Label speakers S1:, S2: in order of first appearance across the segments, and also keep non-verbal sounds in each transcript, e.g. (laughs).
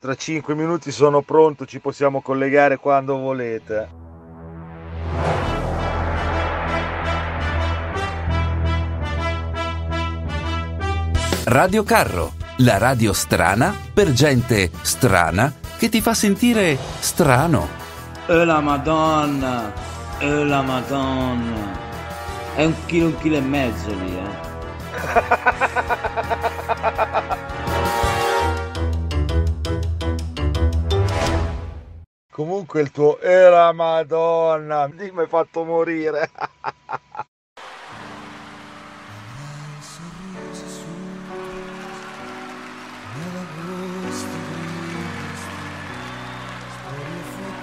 S1: Tra 5 minuti sono pronto, ci possiamo collegare quando volete.
S2: Radio Carro, la radio strana per gente strana che ti fa sentire strano.
S3: Oh la madonna, oh la madonna. È un chilo, un chilo e mezzo lì, eh. (laughs)
S1: Comunque il tuo e la madonna, mi hai fatto morire. (laughs)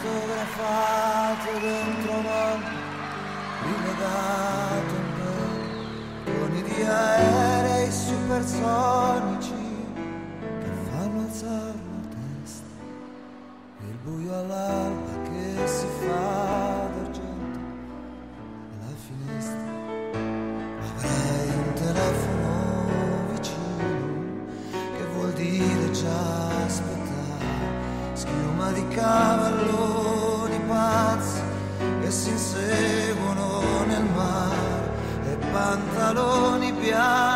S4: fotografate dentro un anno in me toni di aerei supersonici che fanno alzare buio all'alba che si fa d'argento. Alla finestra avrai un telefono vicino che vuol dire già aspettare. Schiuma di cavalloni pazzi che si inseguono nel mare e pantaloni bianchi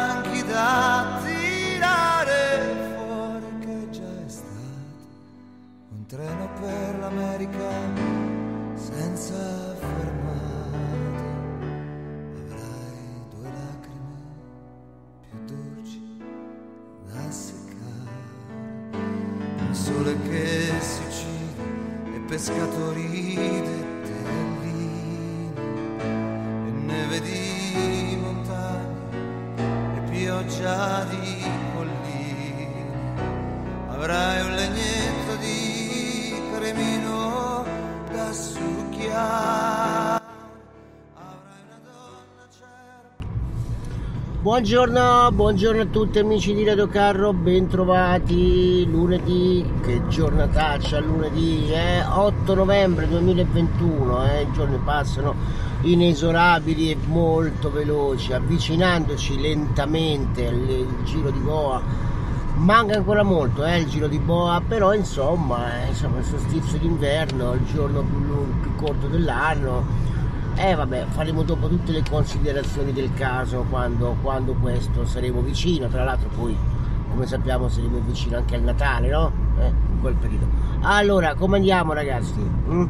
S4: l'America senza fermate. Avrai due lacrime più dolci da seccare. Un sole che si uccide e pescatori terrellini e neve di montagne e pioggia di
S5: Buongiorno, buongiorno a tutti amici di Radio Carro, bentrovati lunedì, che giornataccia lunedì, eh? 8 novembre 2021, eh? i giorni passano inesorabili e molto veloci, avvicinandoci lentamente al giro di boa manca ancora molto eh, il giro di boa però insomma, eh, insomma il solstizio d'inverno il giorno più, più corto dell'anno eh, vabbè faremo dopo tutte le considerazioni del caso quando, quando questo saremo vicino tra l'altro poi come sappiamo saremo vicino anche al Natale no? Eh, in quel periodo allora come andiamo ragazzi? Mm?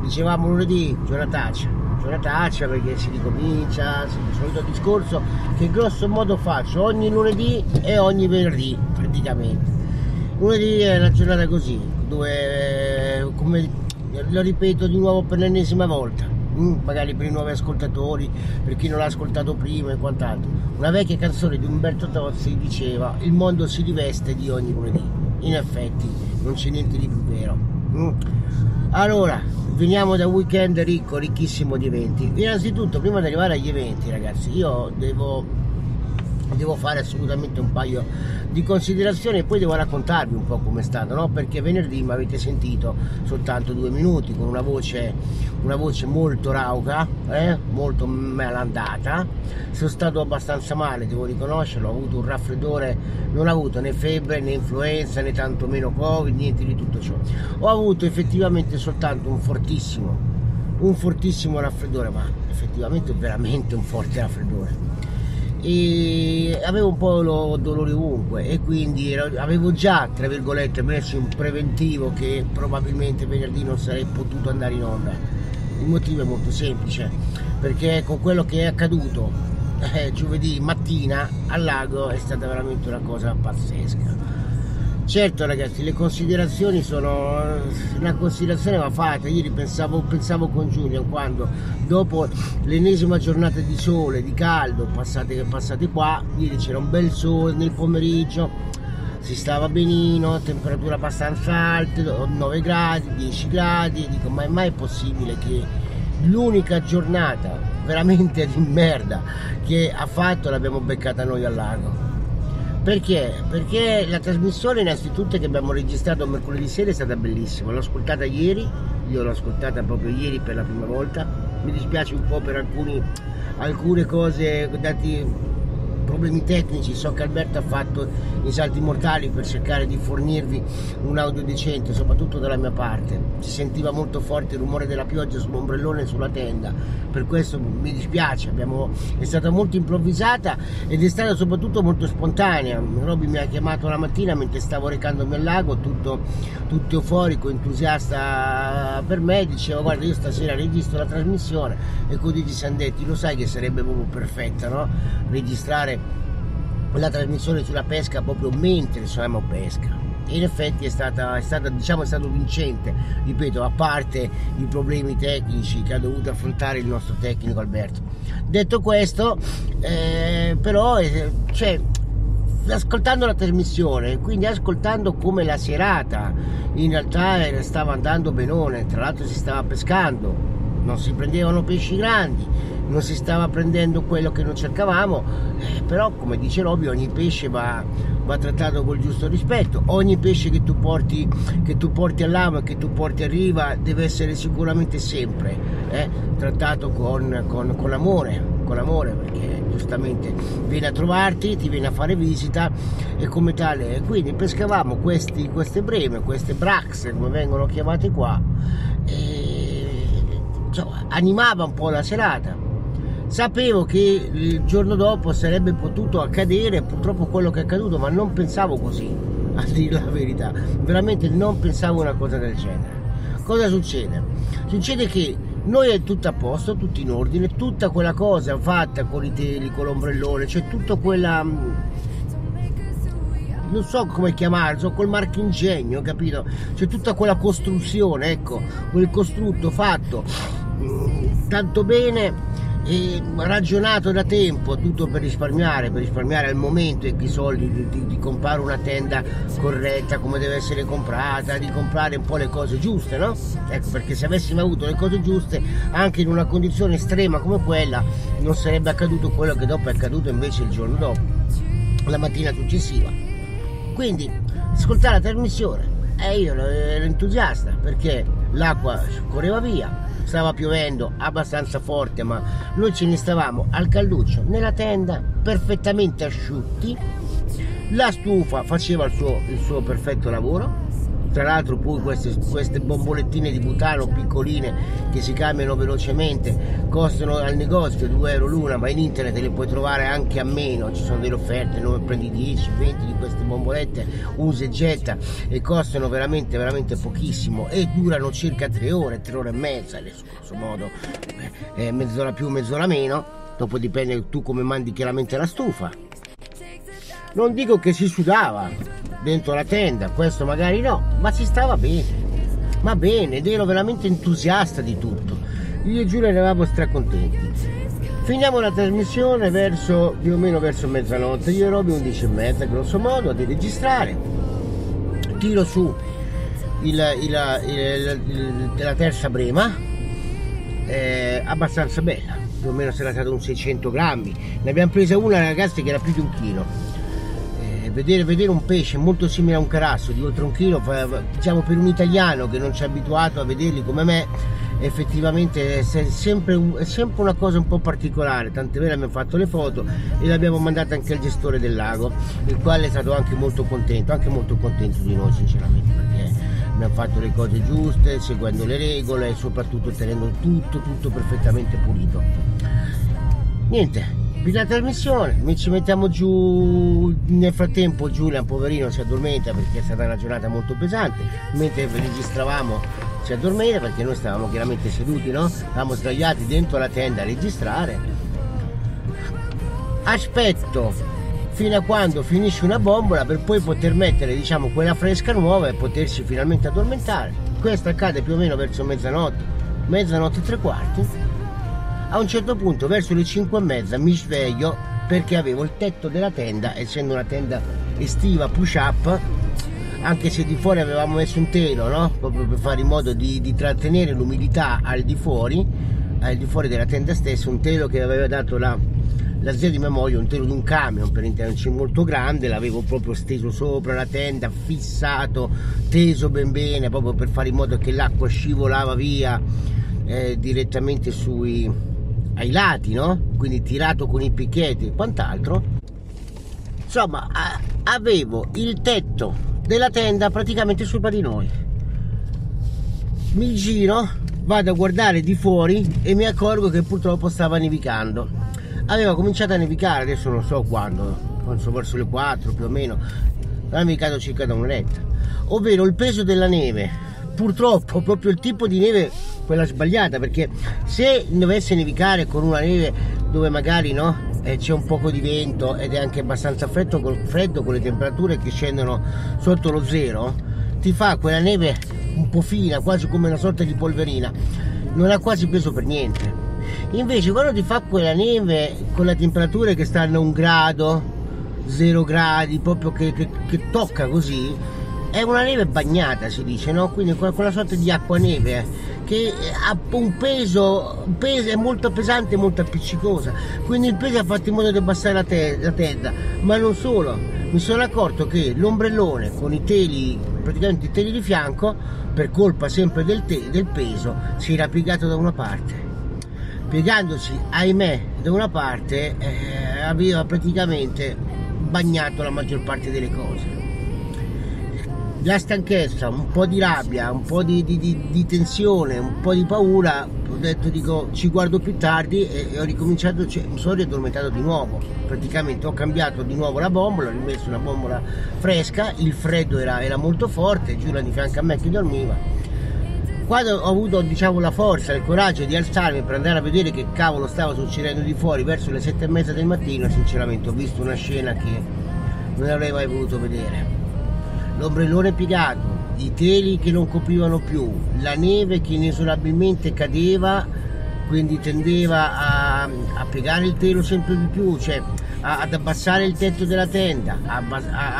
S5: dicevamo lunedì giornataccia giornataccia perché si ricomincia, il solito discorso che grosso modo faccio ogni lunedì e ogni venerdì praticamente. Lunedì è una giornata così, dove come lo ripeto di nuovo per l'ennesima volta, magari per i nuovi ascoltatori, per chi non l'ha ascoltato prima e quant'altro. Una vecchia canzone di Umberto Tozzi diceva il mondo si riveste di ogni lunedì. In effetti non c'è niente di più vero. Mm. Allora, veniamo da un weekend ricco, ricchissimo di eventi. Innanzitutto, prima di arrivare agli eventi, ragazzi, io devo, devo fare assolutamente un paio di considerazioni e poi devo raccontarvi un po' com'è stato, no? Perché venerdì mi avete sentito soltanto due minuti con una voce, una voce molto rauca, eh? molto malandata. Sono stato abbastanza male, devo riconoscerlo, ho avuto un raffreddore, non ho avuto né febbre né influenza né tantomeno covid, niente di tutto ciò. Ho avuto effettivamente soltanto un fortissimo, un fortissimo raffreddore, ma effettivamente veramente un forte raffreddore e avevo un po' lo dolore ovunque e quindi avevo già tra virgolette messo un preventivo che probabilmente venerdì non sarei potuto andare in onda. Il motivo è molto semplice perché con quello che è accaduto eh, giovedì mattina al lago è stata veramente una cosa pazzesca Certo ragazzi, le considerazioni sono... una considerazione va fatta, ieri pensavo, pensavo con Giulian quando dopo l'ennesima giornata di sole, di caldo, passate, passate qua, ieri c'era un bel sole nel pomeriggio, si stava benino, temperatura abbastanza alte, 9 gradi, 10 gradi, dico ma è mai possibile che l'unica giornata veramente di merda che ha fatto l'abbiamo beccata noi al lago? Perché? Perché la trasmissione innanzitutto che abbiamo registrato mercoledì sera è stata bellissima, l'ho ascoltata ieri, io l'ho ascoltata proprio ieri per la prima volta, mi dispiace un po' per alcuni, alcune cose dati problemi tecnici, so che Alberto ha fatto i salti mortali per cercare di fornirvi un audio decente, soprattutto dalla mia parte. Si sentiva molto forte il rumore della pioggia sull'ombrellone e sulla tenda, per questo mi dispiace, abbiamo, è stata molto improvvisata ed è stata soprattutto molto spontanea. Robby mi ha chiamato la mattina mentre stavo recandomi al lago, tutto, tutto euforico, entusiasta per me, diceva guarda io stasera registro la trasmissione e così ci siamo detti, lo sai che sarebbe proprio perfetta, no? Registrare la trasmissione sulla pesca proprio mentre suoniamo pesca. In effetti è stata, è stata diciamo è stato vincente. Ripeto a parte i problemi tecnici che ha dovuto affrontare il nostro tecnico Alberto. Detto questo eh, però eh, cioè, ascoltando la trasmissione quindi ascoltando come la serata in realtà stava andando benone tra l'altro si stava pescando non si prendevano pesci grandi non si stava prendendo quello che noi cercavamo, eh, però come dice Roby ogni pesce va, va, trattato col giusto rispetto, ogni pesce che tu porti, che tu porti all'amo e che tu porti a riva deve essere sicuramente sempre eh, trattato con, con, con l'amore, con l'amore perché giustamente viene a trovarti, ti viene a fare visita e come tale, quindi pescavamo questi, queste breme, queste brax come vengono chiamate qua e insomma, animava un po' la serata Sapevo che il giorno dopo sarebbe potuto accadere purtroppo quello che è accaduto, ma non pensavo così, (laughs) a dire la verità. Veramente non pensavo una cosa del genere. Cosa succede? Succede che noi è tutto a posto, tutto in ordine, tutta quella cosa fatta con i teli, con l'ombrellone, c'è cioè tutta quella non so come chiamarlo, col marchingegno, capito? C'è tutta quella costruzione, ecco, quel costrutto fatto mm, tanto bene e ragionato da tempo tutto per risparmiare, per risparmiare al momento e i soldi di, di, di, comprare una tenda corretta come deve essere comprata, di comprare un po' le cose giuste, no? Ecco perché se avessimo avuto le cose giuste anche in una condizione estrema come quella non sarebbe accaduto quello che dopo è accaduto invece il giorno dopo, la mattina successiva. Quindi ascoltare la trasmissione e io ero entusiasta perché l'acqua correva via stava piovendo abbastanza forte ma noi ce ne stavamo al calduccio nella tenda perfettamente asciutti. La stufa faceva il suo, il suo perfetto lavoro tra l'altro poi queste, queste, bombolettine di butano piccoline che si cambiano velocemente costano al negozio 2 euro l'una ma in internet le puoi trovare anche a meno. Ci sono delle offerte noi prendi 10 20 di queste bombolette usa e getta e costano veramente veramente pochissimo e durano circa 3 ore 3 ore e mezza adesso grosso modo eh, mezz'ora più mezz'ora meno. Dopo dipende tu come mandi chiaramente la stufa non dico che si sudava dentro la tenda, questo magari no, ma si stava bene. Ma bene, ed ero veramente entusiasta di tutto. Io e Giulia eravamo stracontenti. Finiamo la trasmissione verso più o meno verso mezzanotte, io e Roby 11 e mezza, grosso modo, di registrare. Tiro su il, il, il, la terza brema, eh, abbastanza bella, più o meno sarà stato un 600 grammi. Ne abbiamo presa una ragazzi che era più di un chilo vedere, vedere, un pesce molto simile a un carasso di oltre un chilo, diciamo per un italiano che non ci è abituato a vederli come me, effettivamente è sempre, è sempre una cosa un po' particolare, tant'è vero abbiamo fatto le foto e le abbiamo mandate anche al gestore del lago, il quale è stato anche molto contento, anche molto contento di noi sinceramente, perché abbiamo fatto le cose giuste, seguendo le regole e soprattutto tenendo tutto, tutto perfettamente pulito. Niente, La trasmissione, mi ci mettiamo giù, nel frattempo Giulia, poverino, si addormenta perché è stata una giornata molto pesante, mentre registravamo si addormenta perché noi stavamo chiaramente seduti, no? Stavamo sdraiati dentro la tenda a registrare. Aspetto fino a quando finisce una bombola per poi poter mettere diciamo quella fresca nuova e potersi finalmente addormentare. Questo accade più o meno verso mezzanotte, mezzanotte e tre quarti a un certo punto, verso le 5 e mezza, mi sveglio perché avevo il tetto della tenda, essendo una tenda estiva push up, anche se di fuori avevamo messo un telo, no? Proprio per fare in modo di, di trattenere l'umidità al di fuori, al di fuori della tenda stessa, un telo che aveva dato la, la zia di mia moglie, un telo di un camion per intenderci molto grande, l'avevo proprio steso sopra la tenda, fissato, teso ben bene, proprio per fare in modo che l'acqua scivolava via eh, direttamente sui, ai lati, no? Quindi tirato con i picchetti e quant'altro. insomma avevo il tetto della tenda praticamente sopra di noi. Mi giro vado a guardare di fuori e mi accorgo che purtroppo stava nevicando. Aveva cominciato a nevicare adesso non so quando penso verso le 4 più o meno. Aveva nevicato circa da un'oretta. Ovvero il peso della neve purtroppo proprio il tipo di neve quella sbagliata perché se dovesse nevicare con una neve dove magari no eh, c'è un poco di vento ed è anche abbastanza freddo, freddo con le temperature che scendono sotto lo zero ti fa quella neve un po' fina quasi come una sorta di polverina non ha quasi peso per niente. Invece quando ti fa quella neve con le temperature che stanno a un grado 0 gradi proprio che, che, che tocca così è una neve bagnata si dice no? quindi quella sorta di acqua neve che ha un peso, peso è molto pesante e molto appiccicosa. Quindi il peso ha fatto in modo di abbassare la, te la tenda. Ma non solo. Mi sono accorto che l'ombrellone con i teli praticamente i teli di fianco per colpa sempre del, del peso si era piegato da una parte. Piegandosi ahimè da una parte eh, aveva praticamente bagnato la maggior parte delle cose la stanchezza, un po' di rabbia, un po' di, di, di, di, tensione, un po' di paura, ho detto dico ci guardo più tardi e, ho ricominciato, cioè, mi sono riaddormentato di nuovo, praticamente ho cambiato di nuovo la bombola, ho rimesso una bombola fresca, il freddo era, era molto forte, Giulia di fianco a me che dormiva. Quando ho avuto diciamo, la forza e il coraggio di alzarmi per andare a vedere che cavolo stava succedendo di fuori verso le sette e mezza del mattino, sinceramente ho visto una scena che non avrei mai voluto vedere l'ombrellone piegato, i teli che non coprivano più, la neve che inesorabilmente cadeva, quindi tendeva a, a piegare il telo sempre di più, cioè a, ad abbassare il tetto della tenda, a,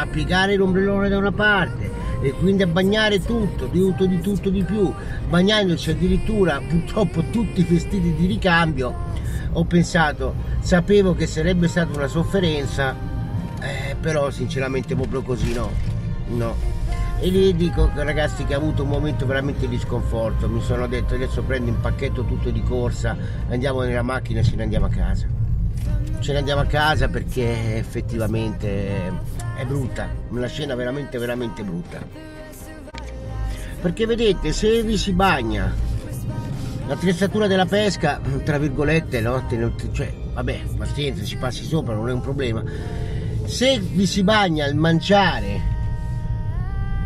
S5: a, piegare l'ombrellone da una parte e quindi a bagnare tutto, di tutto, di tutto di più, bagnandoci addirittura purtroppo tutti i vestiti di ricambio, ho pensato, sapevo che sarebbe stata una sofferenza, eh, però sinceramente proprio così no no. E lì dico ragazzi che ha avuto un momento veramente di sconforto. Mi sono detto adesso prendo un pacchetto tutto di corsa andiamo nella macchina e ce ne andiamo a casa. Ce ne andiamo a casa perché effettivamente è brutta una scena veramente veramente brutta. Perché vedete se vi si bagna l'attrezzatura della pesca tra virgolette no? cioè vabbè pazienza ci passi sopra non è un problema. Se vi si bagna al mangiare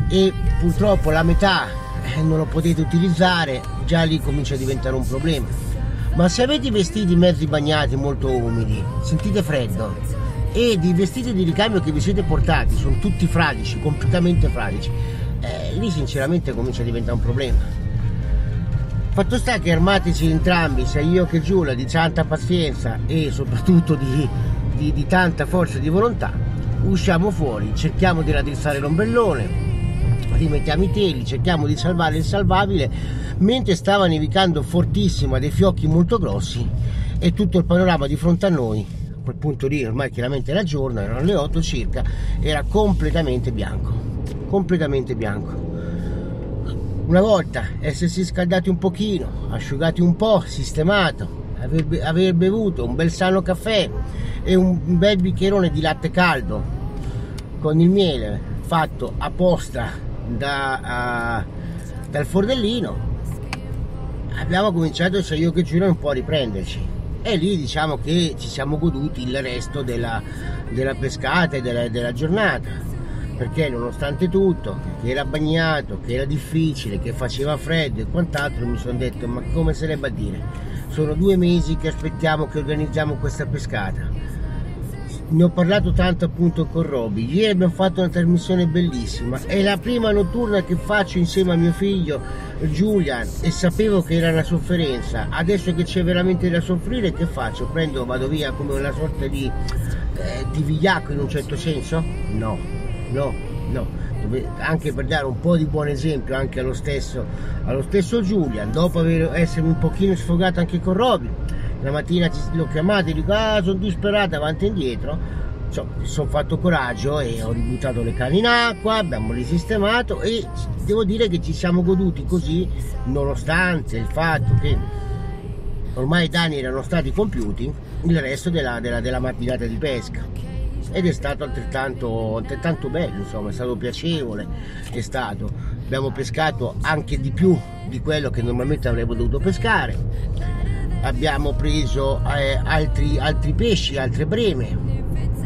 S5: e purtroppo la metà eh, non lo potete utilizzare, già lì comincia a diventare un problema. Ma se avete i vestiti mezzi bagnati molto umidi, sentite freddo e i vestiti di ricambio che vi siete portati sono tutti fradici, completamente fradici, eh, lì sinceramente comincia a diventare un problema. Fatto sta che armatici entrambi, sia io che Giulia, di tanta pazienza e soprattutto di, di, di tanta forza di volontà, usciamo fuori, cerchiamo di raddrizzare l'ombrellone, rimettiamo i teli, cerchiamo di salvare il salvabile, mentre stava nevicando fortissimo a dei fiocchi molto grossi e tutto il panorama di fronte a noi, a quel punto lì ormai chiaramente era giorno, erano le 8 circa, era completamente bianco, completamente bianco. Una volta essersi scaldati un pochino, asciugati un po', sistemato, aver, aver bevuto un bel sano caffè e un bel bicchierone di latte caldo con il miele fatto apposta da, uh, dal fordellino abbiamo cominciato sia io che Giulio un po' a riprenderci. E lì diciamo che ci siamo goduti il resto della, della pescata e della, della giornata. Perché nonostante tutto, che era bagnato, che era difficile, che faceva freddo e quant'altro, mi sono detto ma come sarebbe a dire? Sono due mesi che aspettiamo che organizziamo questa pescata ne ho parlato tanto appunto con Roby ieri abbiamo fatto una trasmissione bellissima è la prima notturna che faccio insieme a mio figlio Julian e sapevo che era una sofferenza adesso che c'è veramente da soffrire che faccio? prendo vado via come una sorta di eh, di vigliacco in un certo senso? no no no anche per dare un po' di buon esempio anche allo stesso, allo stesso Julian dopo aver, essermi un pochino sfogato anche con Robin la mattina l'ho chiamato e dico ah sono disperato avanti e indietro so, sono fatto coraggio e ho ributtato le canne in acqua abbiamo risistemato e devo dire che ci siamo goduti così nonostante il fatto che ormai i danni erano stati compiuti il resto della, della, della mattinata di pesca ed è stato altrettanto, altrettanto bello, insomma, è stato piacevole, è stato. Abbiamo pescato anche di più di quello che normalmente avremmo dovuto pescare. Abbiamo preso eh, altri, altri pesci, altre breme,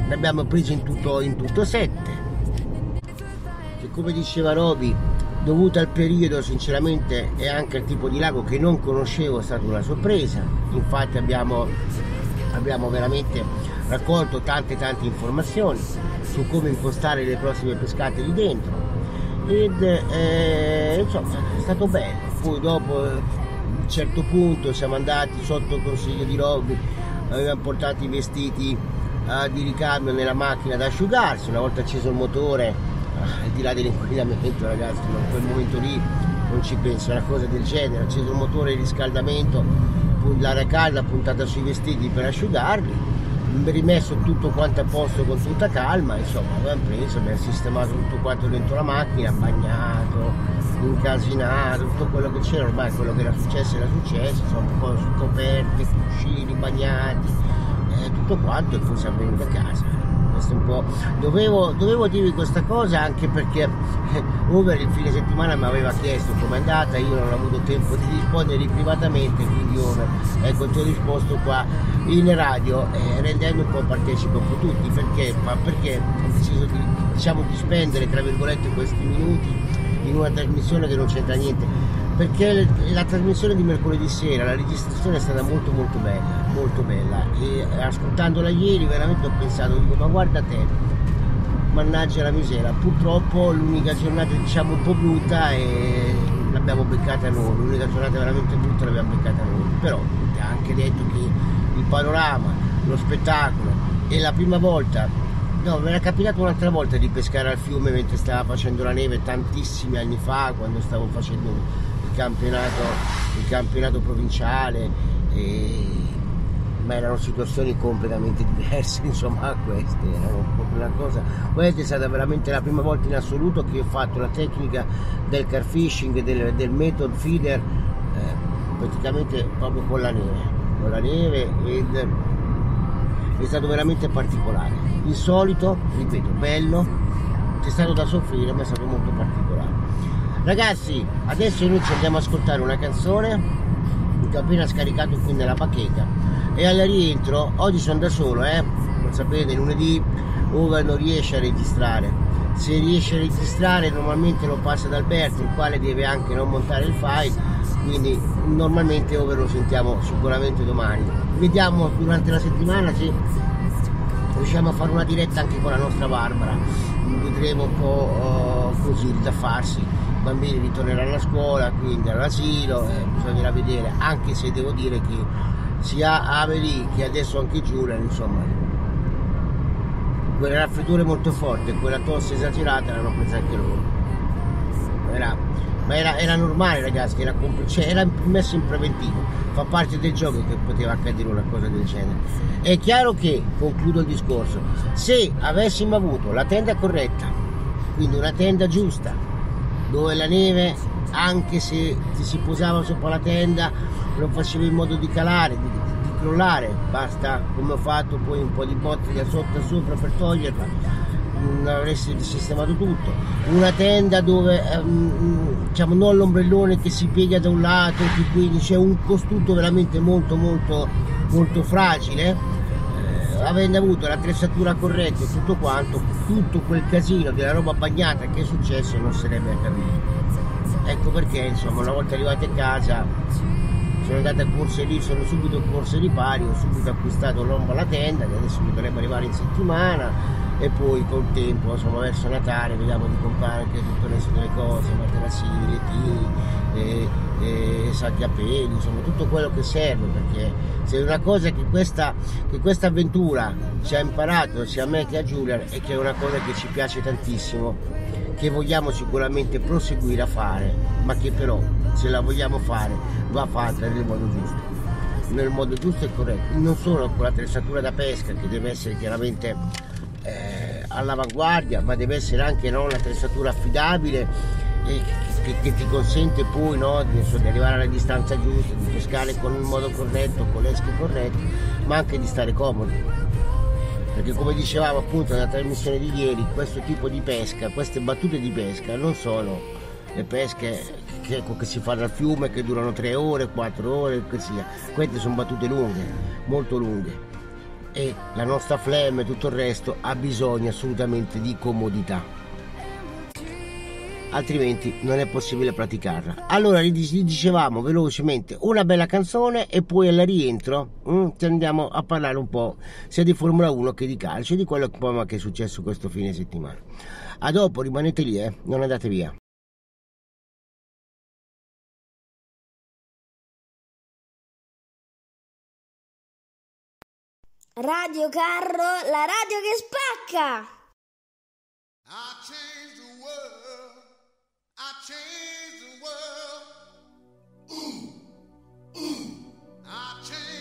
S5: ne abbiamo presi in tutto, in tutto sette. Che come diceva Roby, dovuto al periodo sinceramente e anche al tipo di lago che non conoscevo è stata una sorpresa. Infatti abbiamo, abbiamo veramente raccolto tante tante informazioni su come impostare le prossime pescate lì dentro ed eh, insomma è stato bello poi dopo un certo punto siamo andati sotto il consiglio di Robby avevamo portato i vestiti eh, di ricambio nella macchina ad asciugarsi una volta acceso il motore eh, al di là dell'inquinamento ragazzi ma in quel momento lì non ci penso una cosa del genere acceso il motore di riscaldamento l'aria calda puntata sui vestiti per asciugarli rimesso tutto quanto a posto con tutta calma, insomma abbiamo preso, abbiamo sistemato tutto quanto dentro la macchina, bagnato, incasinato, tutto quello che c'era, ormai quello che era successo era successo, insomma un po' coperte, cuscini, bagnati, eh, tutto quanto e poi siamo venuti a casa questo un po'. Dovevo, dovevo dirvi questa cosa anche perché Over il fine settimana mi aveva chiesto com'è andata, io non ho avuto tempo di rispondere privatamente, quindi Over, ecco ti ho risposto qua in radio eh, rendendo un po' partecipe un po' tutti, perché? Ma perché ho deciso di, diciamo, di spendere tra virgolette questi minuti in una trasmissione che non c'entra niente perché la trasmissione di mercoledì sera, la registrazione è stata molto molto bella, molto bella. E ascoltandola ieri veramente ho pensato, dico ma guarda te, mannaggia la misera, purtroppo l'unica giornata diciamo un po' brutta e l'abbiamo beccata noi, l'unica giornata veramente brutta l'abbiamo beccata noi, però ha anche detto che il panorama, lo spettacolo e la prima volta No, mi era capitato un'altra volta di pescare al fiume mentre stava facendo la neve tantissimi anni fa, quando stavo facendo campionato, il campionato provinciale, e... ma erano situazioni completamente diverse (laughs) insomma queste, erano una cosa. Questa è stata veramente la prima volta in assoluto che ho fatto la tecnica del car fishing, del, del method feeder, eh, praticamente proprio con la neve, con la neve ed è stato veramente particolare, insolito, ripeto, bello, c'è stato da soffrire ma è stato molto particolare. Ragazzi, adesso noi ci andiamo ad ascoltare una canzone che ho appena scaricato qui nella bacheca e al rientro, oggi sono da solo, eh? Non sapete, lunedì Uva non riesce a registrare. Se riesce a registrare normalmente lo passa ad Alberto, il quale deve anche non montare il file, quindi normalmente Over lo sentiamo sicuramente domani. Vediamo durante la settimana se riusciamo a fare una diretta anche con la nostra Barbara. Vedremo un po' uh, così da farsi bambini ritorneranno a scuola, quindi all'asilo, eh, bisognerà vedere, anche se devo dire che sia Amelie che adesso anche Giulia, insomma, quelle raffreddure molto forti, quella tosse esagerata l'hanno presa anche loro. Era, ma era, era, normale ragazzi, era, cioè, era messo in preventivo, fa parte del gioco che poteva accadere una cosa del genere. È chiaro che, concludo il discorso, se avessimo avuto la tenda corretta, quindi una tenda giusta, dove la neve anche se ti si posava sopra la tenda lo facevi in modo di calare, di, di, crollare, basta come ho fatto poi un po' di botte da sotto a sopra per toglierla, non avresti sistemato tutto. Una tenda dove ehm, diciamo non l'ombrellone che si piega da un lato, quindi c'è un costrutto veramente molto molto molto fragile avendo avuto l'attrezzatura corretta e tutto quanto, tutto quel casino della roba bagnata che è successo non sarebbe accaduto. Ecco perché insomma una volta arrivati a casa sono andato a corse lì, sono subito in corse ripari, ho subito acquistato l'ombo alla tenda che adesso mi dovrebbe arrivare in settimana e poi col tempo insomma verso Natale vediamo di comprare anche tutto resto delle cose, materassini, lettini, e, e sacchi a peli, insomma tutto quello che serve perché se una cosa che questa, che questa avventura ci ha imparato sia a me che a Giulia è che è una cosa che ci piace tantissimo, che vogliamo sicuramente proseguire a fare, ma che però se la vogliamo fare va fatta nel modo giusto. Nel modo giusto e corretto, non solo con l'attrezzatura da pesca che deve essere chiaramente eh, all'avanguardia, ma deve essere anche no, un'attrezzatura affidabile e che, che, ti consente poi no, di, di, arrivare alla distanza giusta, di pescare con il modo corretto, con l'esche corrette, ma anche di stare comodi. perché come dicevamo appunto nella trasmissione di ieri, questo tipo di pesca, queste battute di pesca non sono le pesche che, che si fanno al fiume che durano 3 ore, 4 ore, che sia. Queste sono battute lunghe, molto lunghe. E la nostra flemme e tutto il resto ha bisogno assolutamente di comodità altrimenti non è possibile praticarla. Allora gli dicevamo velocemente una bella canzone e poi al rientro mm, andiamo a parlare un po' sia di Formula 1 che di calcio di quello che è successo questo fine settimana. A dopo, rimanete lì, eh, non andate via.
S6: Radio Carro, la radio che spacca! I changed the world. Ooh, ooh, I changed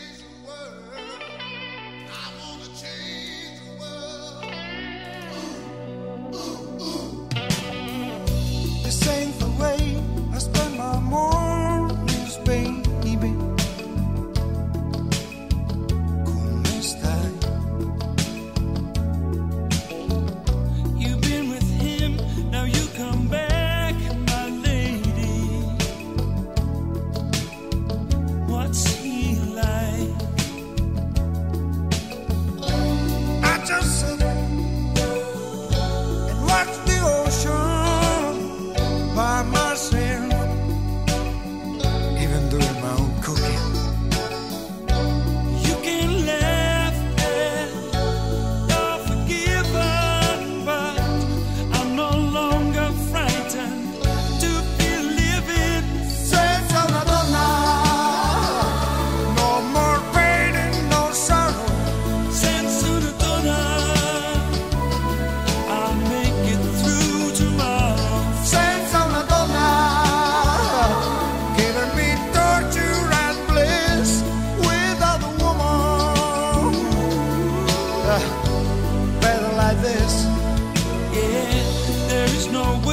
S6: no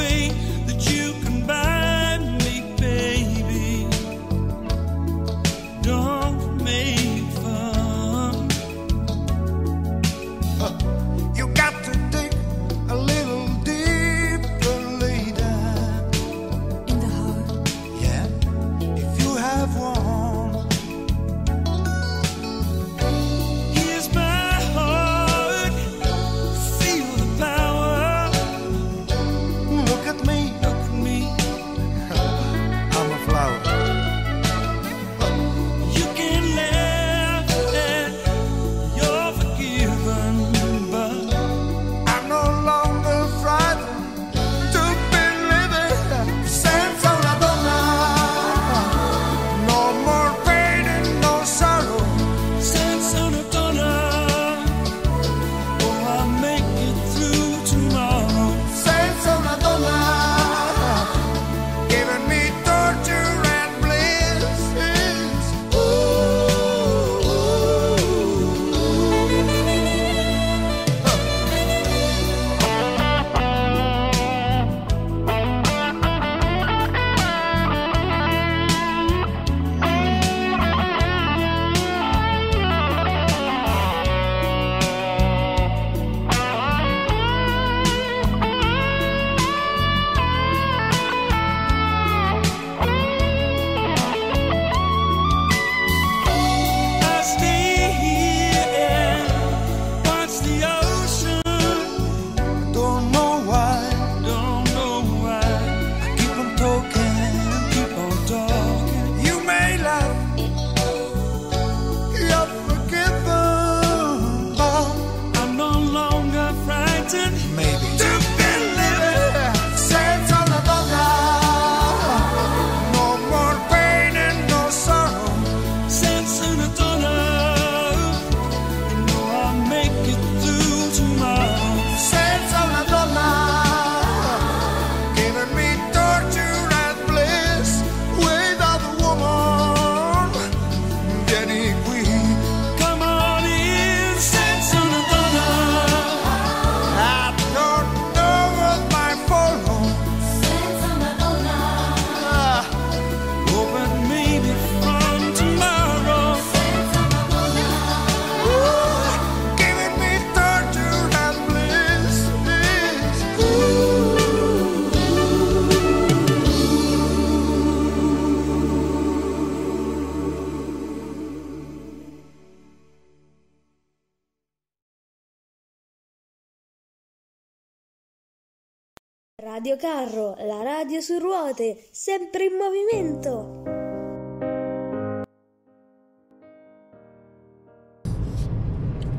S7: Radio Carro, la radio su ruote, sempre in movimento.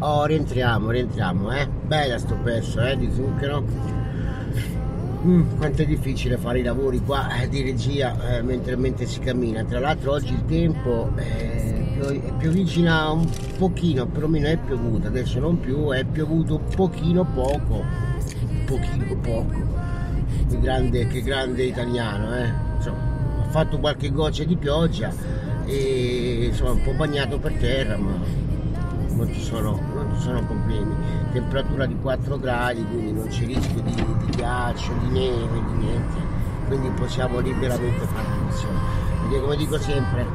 S5: Oh, rientriamo, rientriamo, eh. Bella sto pezzo, eh, di zucchero. Mm, quanto è difficile fare i lavori qua eh, di regia eh, mentre, mentre si cammina. Tra l'altro oggi il tempo eh, pio- piovigina un pochino, perlomeno è piovuto, adesso non più, è piovuto pochino poco, pochino poco. Che grande, che grande italiano, eh. Insomma, ha fatto qualche goccia di pioggia e insomma un po' bagnato per terra, ma non ci sono, non ci sono problemi. Temperatura di 4 gradi, quindi non c'è rischio di, di ghiaccio, di neve, di niente. Quindi possiamo liberamente fare funzione. Perché come dico sempre,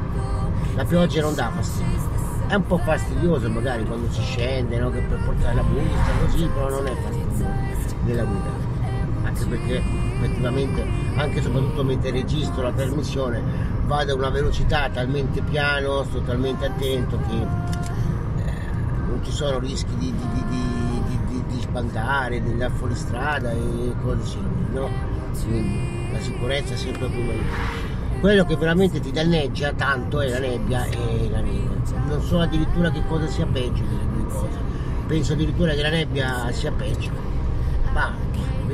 S5: la pioggia non dà fastidio. È un po' fastidioso magari quando si scende, no? che per portare la busta, così, però non è fastidioso nella guida. Anche perché effettivamente, anche e soprattutto mentre registro la trasmissione, vado a una velocità talmente piano, sto talmente attento che non ci sono rischi di, di, di, di, di, sbancare, di andare fuori strada e cose simili, no? Quindi la sicurezza è sempre prima di. Quello che veramente ti danneggia tanto è la nebbia e la neve. Non so addirittura che cosa sia peggio delle due cose. Penso addirittura che la nebbia sia peggio. Ma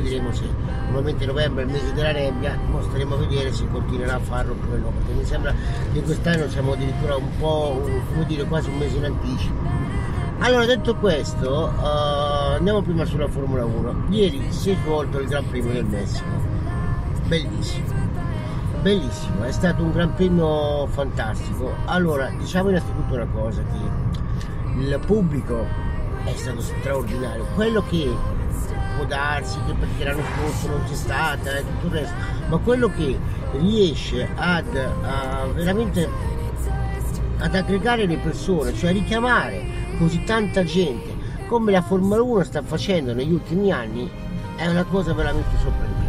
S5: vedremo se normalmente novembre è il mese della nebbia, mo staremo a vedere se continuerà a farlo oppure no, perché mi sembra che quest'anno siamo addirittura un po', come dire, quasi un mese in anticipo. Allora, detto questo, uh, andiamo prima sulla Formula 1. Ieri si è svolto il Gran Premio del Messico. Bellissimo. Bellissimo, è stato un Gran Premio fantastico. Allora, diciamo innanzitutto una cosa, che il pubblico è stato straordinario. Quello che può darsi, che perché l'anno scorso non c'è stata e tutto il resto, ma quello che riesce ad a veramente ad aggregare le persone, cioè a richiamare così tanta gente come la Formula 1 sta facendo negli ultimi anni è una cosa veramente sorprendente.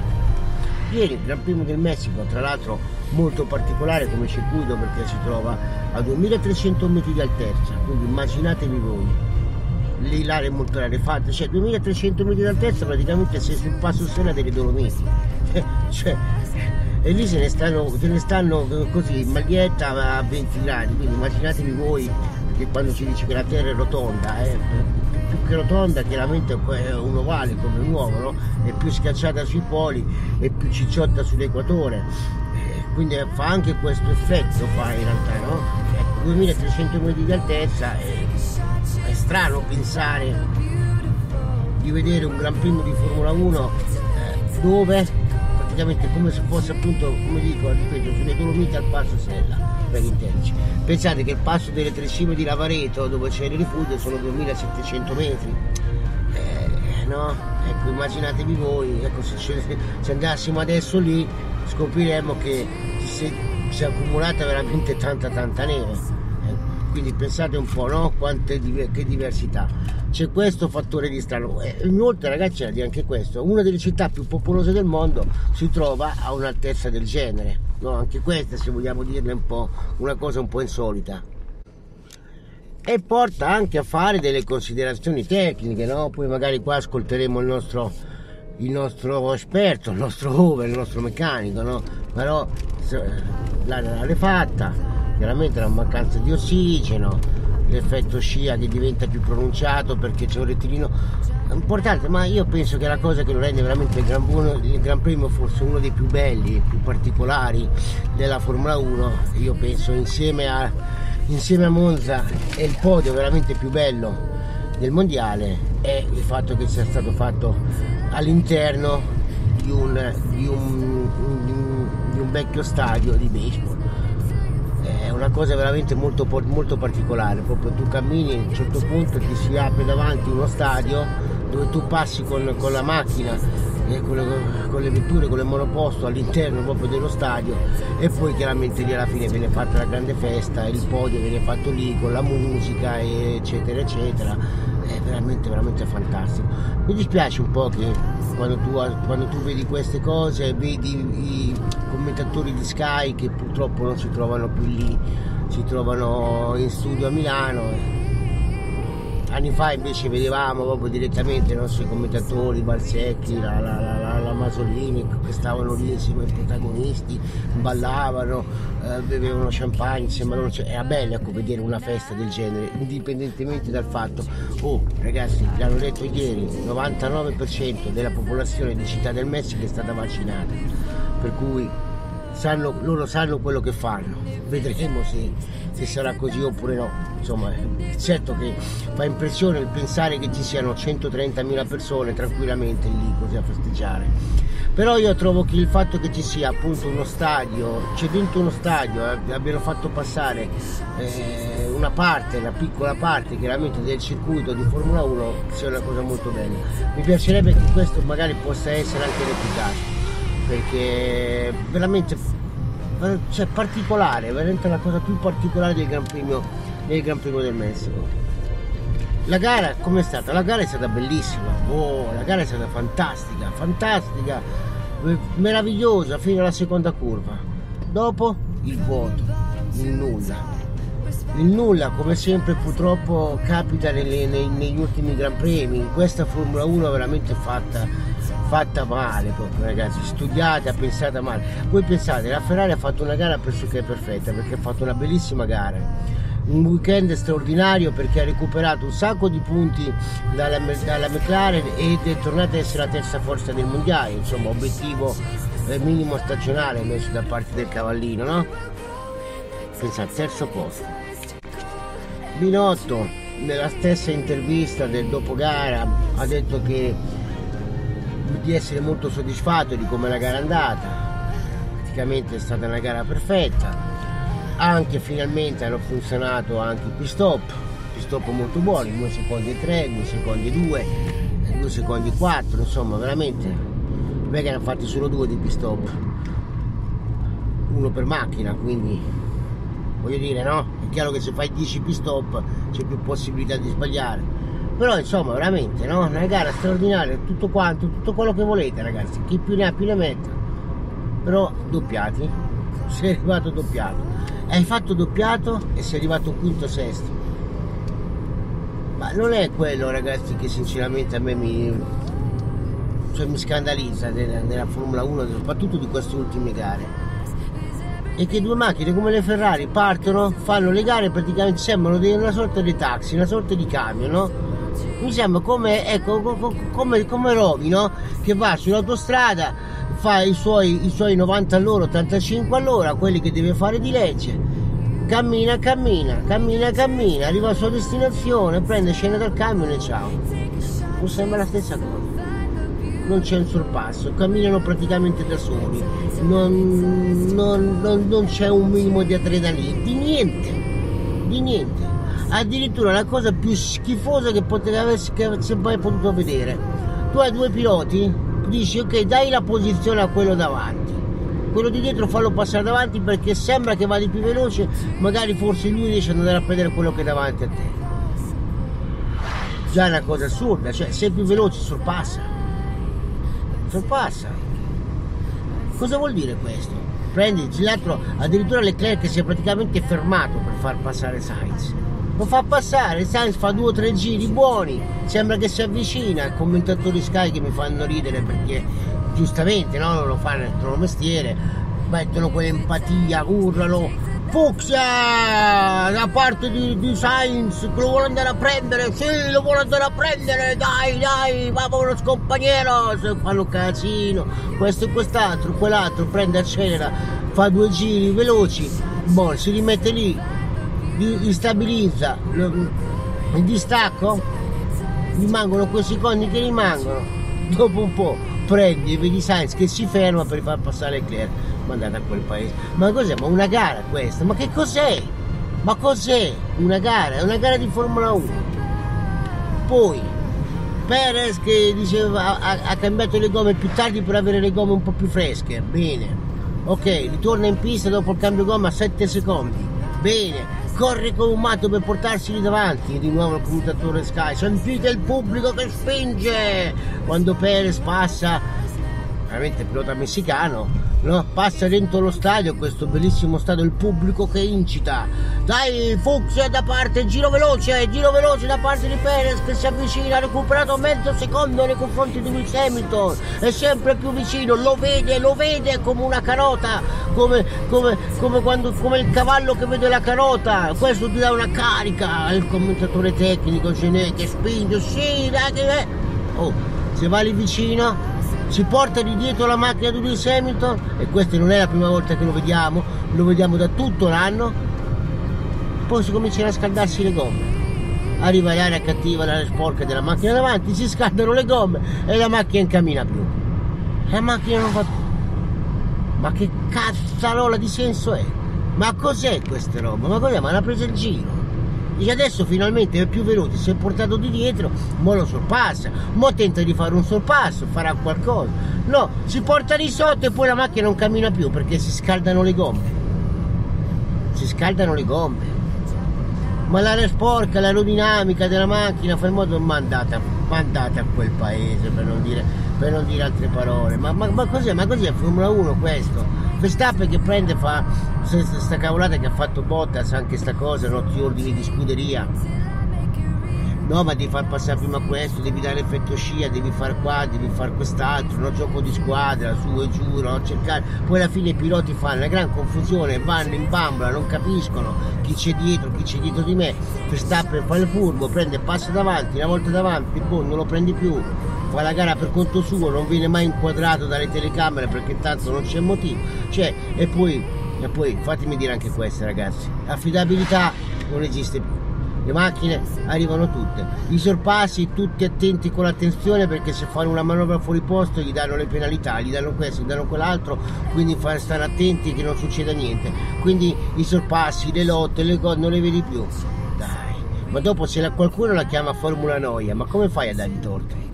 S5: Ieri il Gran Premio del Messico, tra l'altro molto particolare come circuito perché si trova a 2300 metri di altezza, quindi immaginatevi voi lì l'area è molto rarefatta, cioè 2300 metri di altezza praticamente sei sul passo sera delle Dolomiti, (laughs) cioè, e lì se ne stanno, se ne stanno così in maglietta a 20 gradi, quindi immaginatevi voi che quando si dice che la Terra è rotonda, eh, più che rotonda chiaramente è un ovale come un uovo, no? è più schiacciata sui poli e più cicciotta sull'equatore, eh, quindi fa anche questo effetto fa in realtà, no? 2300 ecco, metri di altezza, è strano pensare di vedere un Gran Premio di Formula 1 eh, dove praticamente come se fosse appunto, come dico, ripeto, sulle Dolomiti al Passo Sella per intenderci. Pensate che il passo delle tre cime di Lavareto, dove c'è il rifugio, sono 2700 metri. Eh, no? Ecco, immaginatevi voi, ecco, se, se, andassimo adesso lì scopriremmo che si, si è accumulata veramente tanta tanta neve. Eh, quindi pensate un po', no? Quante che diversità. C'è questo fattore di strano. E inoltre, ragazzi, anche questo, una delle città più popolose del mondo si trova a un'altezza del genere no? anche questa se vogliamo dirne un po' una cosa un po' insolita e porta anche a fare delle considerazioni tecniche no? poi magari qua ascolteremo il nostro, il nostro esperto il nostro over, il nostro meccanico no? però l'ha fatta chiaramente la mancanza di ossigeno l'effetto scia che diventa più pronunciato perché c'è un rettilineo importante, ma io penso che la cosa che lo rende veramente il Gran, uno, il Gran Premio forse uno dei più belli, più particolari della Formula 1, io penso insieme a, insieme a Monza è il podio veramente più bello del mondiale è il fatto che sia stato fatto all'interno di un, di un, di un vecchio stadio di baseball è una cosa veramente molto, molto particolare, proprio tu cammini a un certo punto ti si apre davanti uno stadio dove tu passi con, con la macchina con, le, con, le, vetture, con il monoposto all'interno proprio dello stadio e poi chiaramente lì alla fine viene fatta la grande festa, il podio viene fatto lì con la musica eccetera eccetera, veramente veramente fantastico. Mi dispiace un po' che quando tu, quando tu vedi queste cose vedi i commentatori di Sky che purtroppo non si trovano più lì, si trovano in studio a Milano Anni fa invece vedevamo proprio direttamente i nostri commentatori, Balsecchi, la, la, la, la Masolini che stavano lì insieme ai protagonisti, ballavano, eh, bevevano champagne, sembravano, cioè, era bello ecco, vedere una festa del genere, indipendentemente dal fatto, oh ragazzi, l'hanno detto ieri, il 99% della popolazione di Città del Messico è stata vaccinata, per cui sanno- loro sanno quello che fanno, vedremo se, se sarà così oppure no. Insomma, certo che fa impressione il pensare che ci siano 130.000 persone tranquillamente lì così a festeggiare. Però io trovo che il fatto che ci sia appunto uno stadio, c'è dentro uno stadio, eh, abbiano fatto passare eh, una parte, una piccola parte chiaramente del circuito di Formula 1 sia una cosa molto bella. Mi piacerebbe che questo magari possa essere anche replicato perché veramente eh, cioè, particolare, veramente la cosa più particolare del Gran Premio, del Gran Premio del Messico. La gara com'è stata? La gara è stata bellissima, oh, la gara è stata fantastica, fantastica, eh, meravigliosa fino alla seconda curva. Dopo il vuoto, il nulla. Il nulla, come sempre, purtroppo capita nelle- nei- negli ultimi Gran Premi. In questa Formula 1 veramente fatta, fatta male, proprio ragazzi. Studiata, pensata male. Voi pensate, la Ferrari ha fatto una gara pressoché perfetta perché ha fatto una bellissima gara. Un weekend straordinario perché ha recuperato un sacco di punti dalla, dalla McLaren ed è tornata a essere la terza forza del mondiale. Insomma, obiettivo eh, minimo stagionale messo da parte del cavallino, no? Pensate, terzo posto. Binotto nella stessa intervista del dopo gara ha detto che di essere molto soddisfatto di come la gara è andata. Praticamente è stata una gara perfetta. Anche finalmente hanno funzionato anche i pit stop. Pit stop molto buoni 2 secondi e 3 2 secondi e 2 2 secondi e 4 insomma veramente. Perché ne hanno fatti solo due di pit stop. Uno per macchina quindi voglio dire no? È chiaro che se fai 10 pit stop c'è più possibilità di sbagliare. Però insomma veramente no? Una gara straordinaria, tutto quanto, tutto quello che volete ragazzi, chi più ne ha più ne metta. Però doppiati, (laughs) sei arrivato doppiato. Hai fatto doppiato e sei arrivato quinto sesto. Ma non è quello ragazzi che sinceramente a me mi, cioè, mi scandalizza nella, nella Formula 1, soprattutto di queste ultime gare e che due macchine come le Ferrari partono, fanno le gare praticamente sembrano una sorta di taxi, una sorta di camion, no? Mi sembra come, ecco, co- co- come, come Roby, no? Che va sull'autostrada, fa i suoi, i suoi 90 all'ora, 85 all'ora, quelli che deve fare di legge, cammina, cammina, cammina, cammina, arriva alla sua destinazione, prende scena dal camion e ciao. Mi sembra la stessa cosa non c'è un sorpasso, camminano praticamente da soli, non, non- non- non c'è un minimo di adrenalina, di niente, di niente. Addirittura la cosa più schifosa che poteva aversi mai potuto vedere. Tu hai due piloti, dici ok dai la posizione a quello davanti. Quello di dietro fallo passare davanti perché sembra che vada più veloce, magari forse lui riesce ad andare a prendere quello che è davanti a te. Già è una cosa assurda, cioè se è più veloce sorpassa sorpassa. Cosa vuol dire questo? Prendi l'altro, addirittura Leclerc si è praticamente fermato per far passare Sainz. Lo fa passare, Sainz fa due o tre giri buoni, sembra che si avvicina, commentatori Sky che mi fanno ridere perché giustamente no, non lo fanno il loro mestiere, mettono quell'empatia, urlano Fucsia da parte di, di Sainz che lo vuole andare a prendere, sì lo vuole andare a prendere, dai dai, vamonos compagnero, se fanno casino, questo e quest'altro, quell'altro, prende accelera, fa due giri veloci, boh, si rimette lì, li, li stabilizza, lo- il distacco, rimangono quei secondi che rimangono, dopo un po' prendi e vedi Sainz che si ferma per far passare Leclerc, mandate a quel paese. Ma cos'è? Ma una gara questa? Ma che cos'è? Ma cos'è? Una gara? È una gara di Formula 1. Poi Perez che diceva ha, ha cambiato le gomme più tardi per avere le gomme un po' più fresche. Bene. Ok, ritorna in pista dopo il cambio gomma a 7 secondi. Bene. Corre come un matto per portarsi lì davanti. Di nuovo il commentatore Sky. Sentite il pubblico che spinge. Quando Perez passa, veramente pilota messicano, no? Passa dentro lo stadio, questo bellissimo stadio, il pubblico che incita. Dai, Fuchs da parte, giro veloce, giro veloce da parte di Perez che si avvicina, ha recuperato mezzo secondo nei confronti di Lewis Hamilton, è sempre più vicino, lo vede, lo vede come una carota, come, come, come, quando, come il cavallo che vede la carota, questo ti dà una carica al commentatore tecnico, ce n'è che spinge, sì, dai, che... Oh, se va lì vicino si porta di dietro la macchina di Lewis Hamilton e questa non è la prima volta che lo vediamo, lo vediamo da tutto l'anno, poi si cominciano a scaldarsi le gomme. Arriva l'aria cattiva, l'aria sporca della macchina davanti, si scaldano le gomme e la macchina non cammina più. La macchina non va più. Ma che cazzarola di senso è? Ma cos'è questa roba? Ma cos'è? Ma l'ha presa in giro. Dice adesso finalmente è più veloce, si è portato di dietro, mo lo sorpassa, mo tenta di fare un sorpasso, farà qualcosa. No, si porta di sotto e poi la macchina non cammina più perché si scaldano le gomme. Si scaldano le gomme. Ma l'aria sporca, l'aerodinamica della macchina, fa in modo mandata, mandata a quel paese per non dire, per non dire altre parole. Ma, ma, ma cos'è? Ma cos'è Formula 1 questo? Verstappen che prende fa sta cavolata che ha fatto Bottas anche sta cosa, no? ti ordini di scuderia no ma devi far passare prima questo, devi dare l'effetto scia, devi fare qua, devi fare quest'altro, no? gioco di squadra, su e giù, no? cercare, poi alla fine i piloti fanno una gran confusione, vanno in bambola, non capiscono chi c'è dietro, chi c'è dietro di me, Verstappen fa il furbo, prende, passa davanti, una volta davanti, boh, non lo prendi più, fa la gara per conto suo, non viene mai inquadrato dalle telecamere perché tanto non c'è motivo, cioè, e poi, e poi fatemi dire anche questo ragazzi, affidabilità non esiste più le macchine arrivano tutte, i sorpassi tutti attenti con l'attenzione perché se fanno una manovra fuori posto gli danno le penalità, gli danno questo, gli danno quell'altro, quindi fare stare attenti che non succeda niente. Quindi i sorpassi, le lotte, le cose non le vedi più. Dai, ma dopo se la, qualcuno la chiama Formula Noia, ma come fai a dargli torto?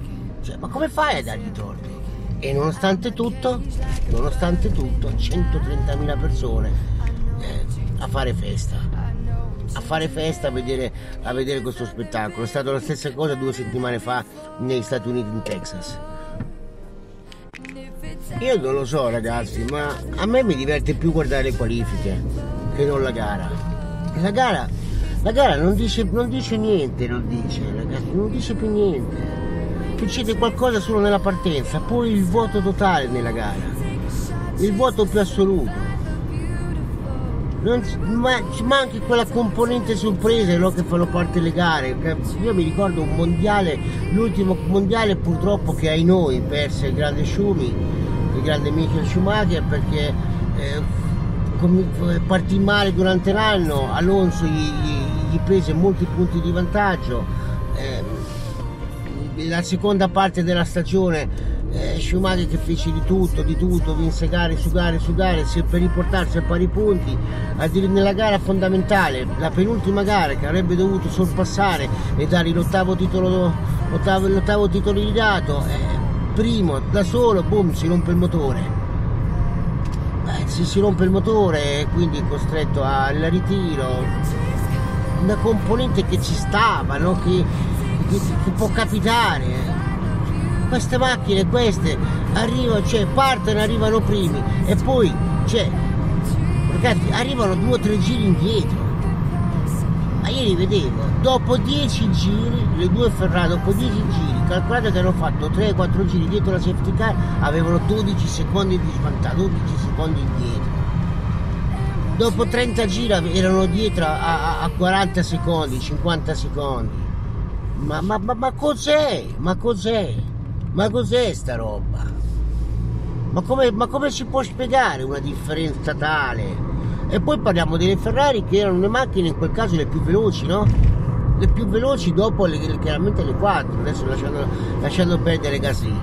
S5: Cioè, ma come fai a dargli torto? E nonostante tutto, nonostante tutto, 130.000 persone eh, a fare festa a fare festa a vedere, a vedere questo spettacolo. È stata la stessa cosa due settimane fa negli Stati Uniti in Texas. Io non lo so ragazzi, ma a me mi diverte più guardare le qualifiche che non la gara. La gara, la gara non, dice, non dice niente, non dice, ragazzi, non dice più niente. Succede qualcosa solo nella partenza, poi il vuoto totale nella gara, il vuoto più assoluto non, ma ci manca quella componente sorpresa no, che fanno parte delle gare. Io mi ricordo un mondiale, l'ultimo mondiale purtroppo che ai noi perse il grande Schumi, il grande Michael Schumacher perché eh, partì male durante l'anno, Alonso gli, gli, gli prese molti punti di vantaggio. Eh, la seconda parte della stagione eh, Schumacher che fece di tutto, di tutto, vinse gare su gare su gare per riportarsi a pari punti nella gara fondamentale, la penultima gara che avrebbe dovuto sorpassare e dare l'ottavo titolo, l'ottavo, l'ottavo titolo di dato, eh, primo, da solo, boom, si rompe il motore. Eh, si, si rompe il motore e quindi è costretto al ritiro. Una componente che ci stava, no? che, che, che può capitare queste macchine queste arrivano cioè partono arrivano primi e poi cioè ragazzi arrivano due o tre giri indietro. Ma ieri vedevo dopo 10 giri le due Ferrari dopo 10 giri calcolate che hanno fatto 3-4 giri dietro la safety car avevano 12 secondi di svantaggio 12 secondi indietro. Dopo 30 giri erano dietro a, a, a 40 secondi 50 secondi ma, ma, ma, ma cos'è? Ma cos'è? Ma cos'è sta roba? Ma come, ma come si può spiegare una differenza tale? E poi parliamo delle Ferrari che erano le macchine in quel caso le più veloci, no? Le più veloci dopo le, chiaramente le 4, adesso lasciando, lasciando perdere Gasly.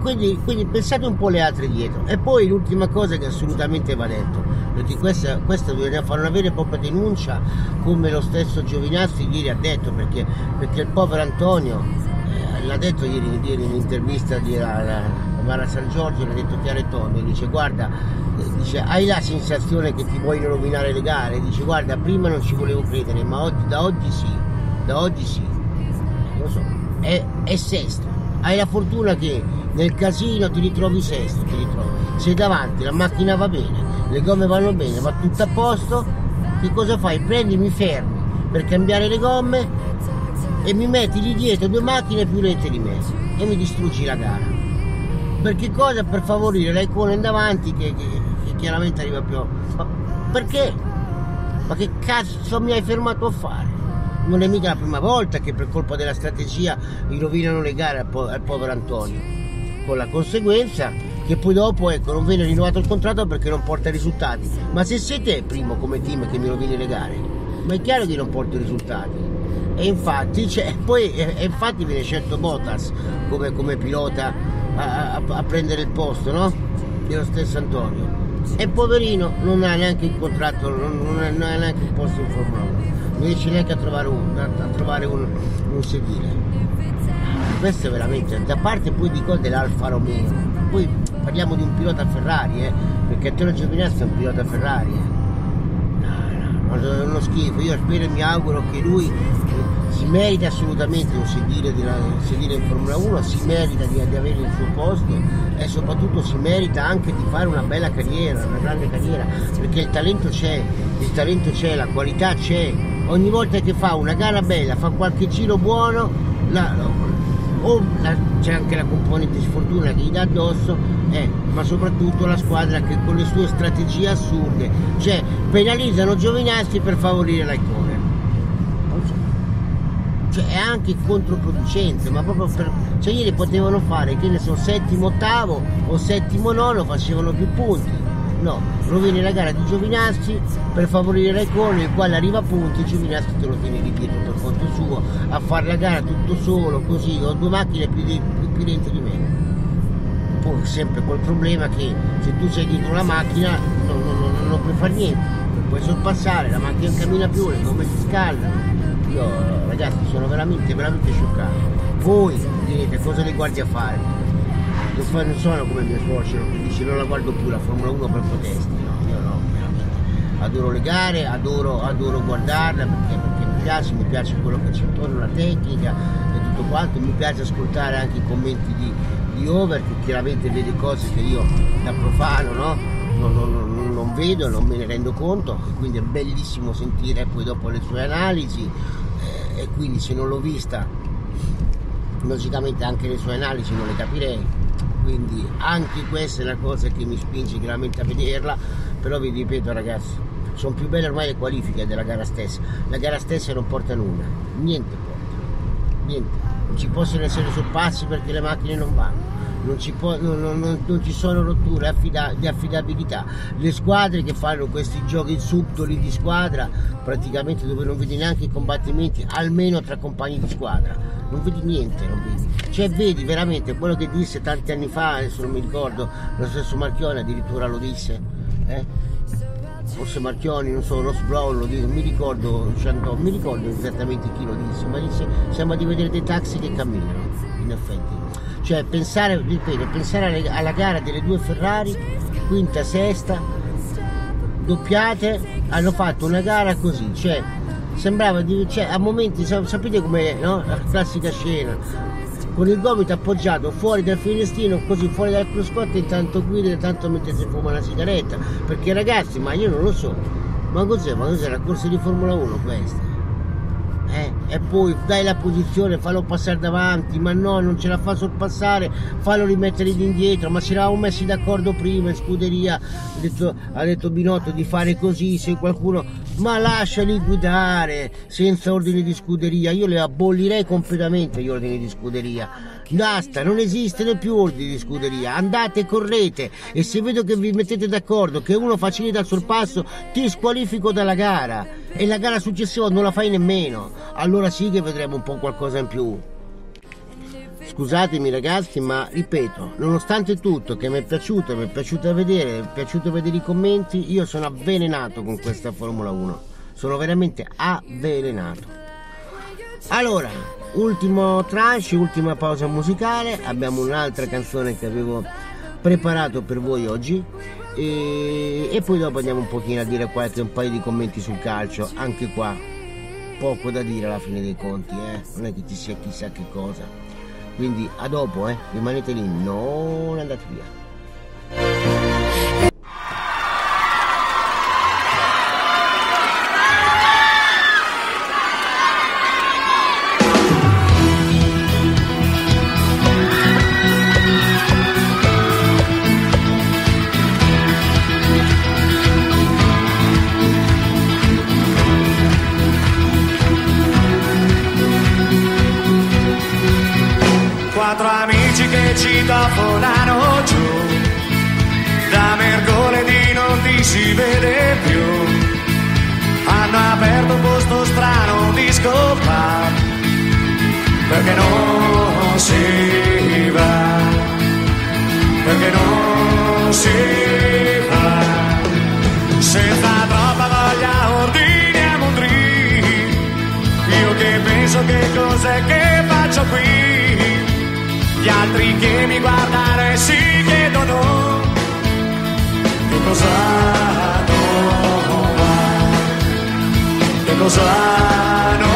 S5: Quindi, quindi, pensate un po' le altre dietro. E poi l'ultima cosa che assolutamente va detto, perché questa, questa bisogna fare una vera e propria denuncia, come lo stesso Giovinazzi ieri ha detto, perché, perché il povero Antonio l'ha detto ieri, ieri in un'intervista a Mara San Giorgio, l'ha detto chiaro e tondo, dice guarda, dice, hai la sensazione che ti vogliono rovinare le gare? Dice guarda, prima non ci volevo credere, ma oggi, da oggi sì, da oggi sì, non so, è, è sesto. Hai la fortuna che nel casino ti ritrovi sesto, ti ritrovi. Sei davanti, la macchina va bene, le gomme vanno bene, va tutto a posto, che cosa fai? Prendi, mi fermi per cambiare le gomme e mi metti lì dietro due macchine più lente di me e mi distruggi la gara. Per che cosa? Per favorire l'icona in davanti che, che, che chiaramente arriva più. Ma perché? Ma che cazzo mi hai fermato a fare? Non è mica la prima volta che per colpa della strategia mi rovinano le gare al, po- al povero Antonio. Con la conseguenza che poi dopo ecco, non viene rinnovato il contratto perché non porta risultati. Ma se siete primo come team che mi rovini le gare, ma è chiaro che non porto risultati. E infatti, cioè, (laughs) poi, e infatti viene scelto Bottas come, come pilota a, a, a, prendere il posto, no? Dello stesso Antonio. E poverino non ha neanche il contratto, non, non, ha, neanche il posto in Formula 1, non riesce neanche a trovare un, a, trovare un, un sedile. Questo è veramente, da parte poi di cosa dell'Alfa Romeo, poi parliamo di un pilota Ferrari, eh, perché Antonio Giovinazzi è un pilota Ferrari. Eh è uno schifo. Io spero e mi auguro che lui si merita assolutamente un sedile, della, un sedile in Formula 1, si merita di, di, avere il suo posto e soprattutto si merita anche di fare una bella carriera, una grande carriera, perché il talento c'è, il talento c'è, la qualità c'è. Ogni volta che fa una gara bella, fa qualche giro buono, la, o c'è anche la componente sfortuna che gli dà addosso, eh, ma soprattutto la squadra che con le sue strategie assurde, cioè penalizzano Giovinazzi per favorire l'Icone. Cioè è anche controproducente, ma proprio per. Cioè ieri potevano fare, che ne so, settimo ottavo o settimo nono, facevano più punti. No, rovini la gara di Giovinazzi per favorire l'Icone, il quale arriva a punti, Giovinazzi te lo tieni lì dietro per conto suo, a fare la gara tutto solo, così, ho due macchine più, di, più, lente di me poi sempre quel problema che se tu sei dietro una macchina non, non, non puoi fare niente, non puoi sorpassare, la macchina non cammina più, le gomme si scaldano. Io ragazzi sono veramente, veramente scioccato. Voi direte cosa le guardi a fare? Non, sono come mio suocero che dice non la guardo più la Formula 1 per protesti, no, io no, veramente. Adoro le gare, adoro, adoro guardarla perché, perché mi piace, mi piace quello che c'è intorno, la tecnica e tutto quanto, mi piace ascoltare anche i commenti di, di Over che chiaramente vede cose che io da profano no? non, non, non, vedo, non me ne rendo conto, quindi è bellissimo sentire poi dopo le sue analisi. Eh, e quindi se non l'ho vista logicamente anche le sue analisi non le capirei quindi anche questa è la cosa che mi spinge chiaramente a vederla però vi ripeto ragazzi sono più belle ormai le qualifiche della gara stessa. La gara stessa non porta nulla niente porta niente non ci possono essere sorpassi perché le macchine non vanno. Non ci, può, non, non, non ci, sono rotture affida, di affidabilità. Le squadre che fanno questi giochi subdoli di squadra, praticamente dove non vedi neanche i combattimenti, almeno tra compagni di squadra, non vedi niente, non vedi. Cioè vedi veramente quello che disse tanti anni fa, adesso non mi ricordo, lo stesso Marchione addirittura lo disse. Eh? Forse Marchioni, non so, lo Brown lo dico, mi ricordo, no, mi ricordo esattamente chi lo disse, ma disse sembra di vedere dei taxi che camminano, in effetti. Cioè pensare, ripeto, pensare alla gara delle due Ferrari, quinta, sesta, doppiate, hanno fatto una gara così, cioè sembrava di, cioè, a momenti, sapete com'è, no? La classica scena, con il gomito appoggiato fuori dal finestrino, così fuori dal cruscotto, intanto guida e intanto mentre si fuma una sigaretta. Perché ragazzi, ma io non lo so, ma cos'è? Ma cos'è la corsa di Formula 1 questa? Eh? E poi dai la posizione, fallo passare davanti, ma no, non ce la fa sorpassare, fallo rimettere indietro, ma ci eravamo messi d'accordo prima in scuderia, ha detto, ha detto Binotto di fare così, se qualcuno, ma lasciali guidare senza ordini di scuderia, io le abolirei completamente gli ordini di scuderia. Basta, non esistono più ordini di scuderia, andate e correte e se vedo che vi mettete d'accordo che uno facilita il sorpasso, ti squalifico dalla gara e la gara successiva non la fai nemmeno allora sì che vedremo un po' qualcosa in più. Scusatemi ragazzi, ma ripeto, nonostante tutto che mi è piaciuto, mi è piaciuto vedere, mi è piaciuto vedere i commenti, io sono avvelenato con questa Formula 1. Sono veramente avvelenato. Allora, ultimo tranche, ultima pausa musicale, abbiamo un'altra canzone che avevo preparato per voi oggi e, e poi dopo andiamo un pochino a dire qualche un paio di commenti sul calcio, anche qua poco da dire alla fine dei conti, eh? non è che ci sia chissà che cosa. Quindi a dopo, eh, rimanete lì, non andate via.
S8: Bar, perché non si va, perché non si va. Senza troppa voglia ordiniamo un drink, io che penso che cos'è che faccio qui? Gli altri che mi guardano e si chiedono che cosa non va, che cosa non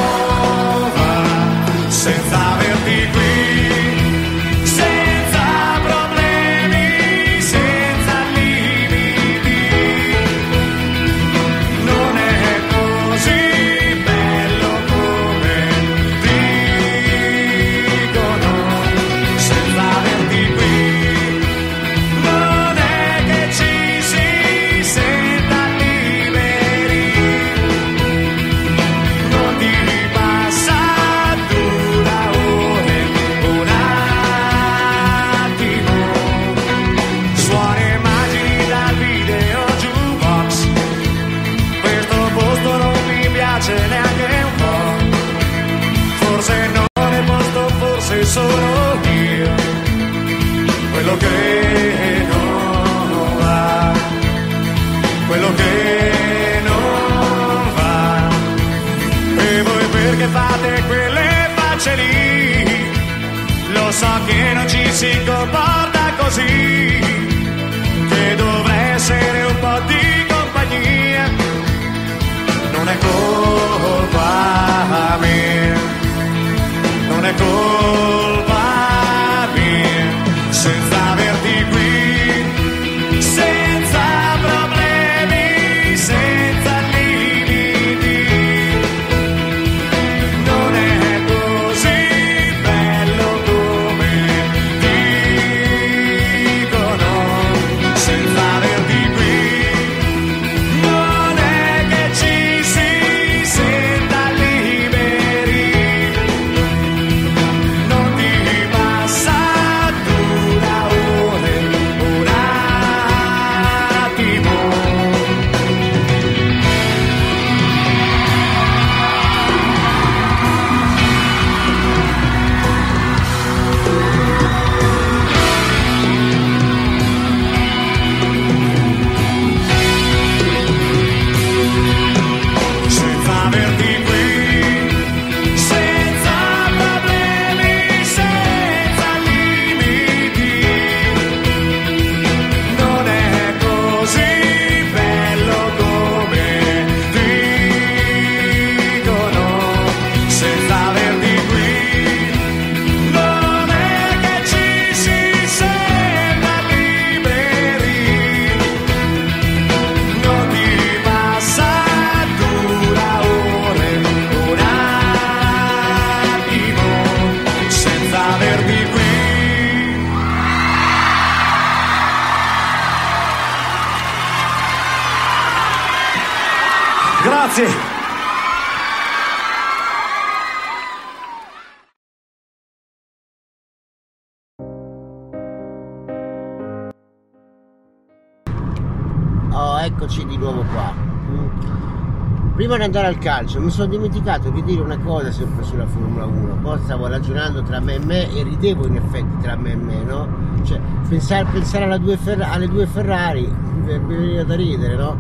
S5: andare al calcio mi sono dimenticato di dire una cosa sempre sulla Formula 1. Poi stavo ragionando tra me e me e ridevo in effetti tra me e me, no? Cioè, pensare, pensare due Ferra- alle due Ferrari mi veniva da ridere, no?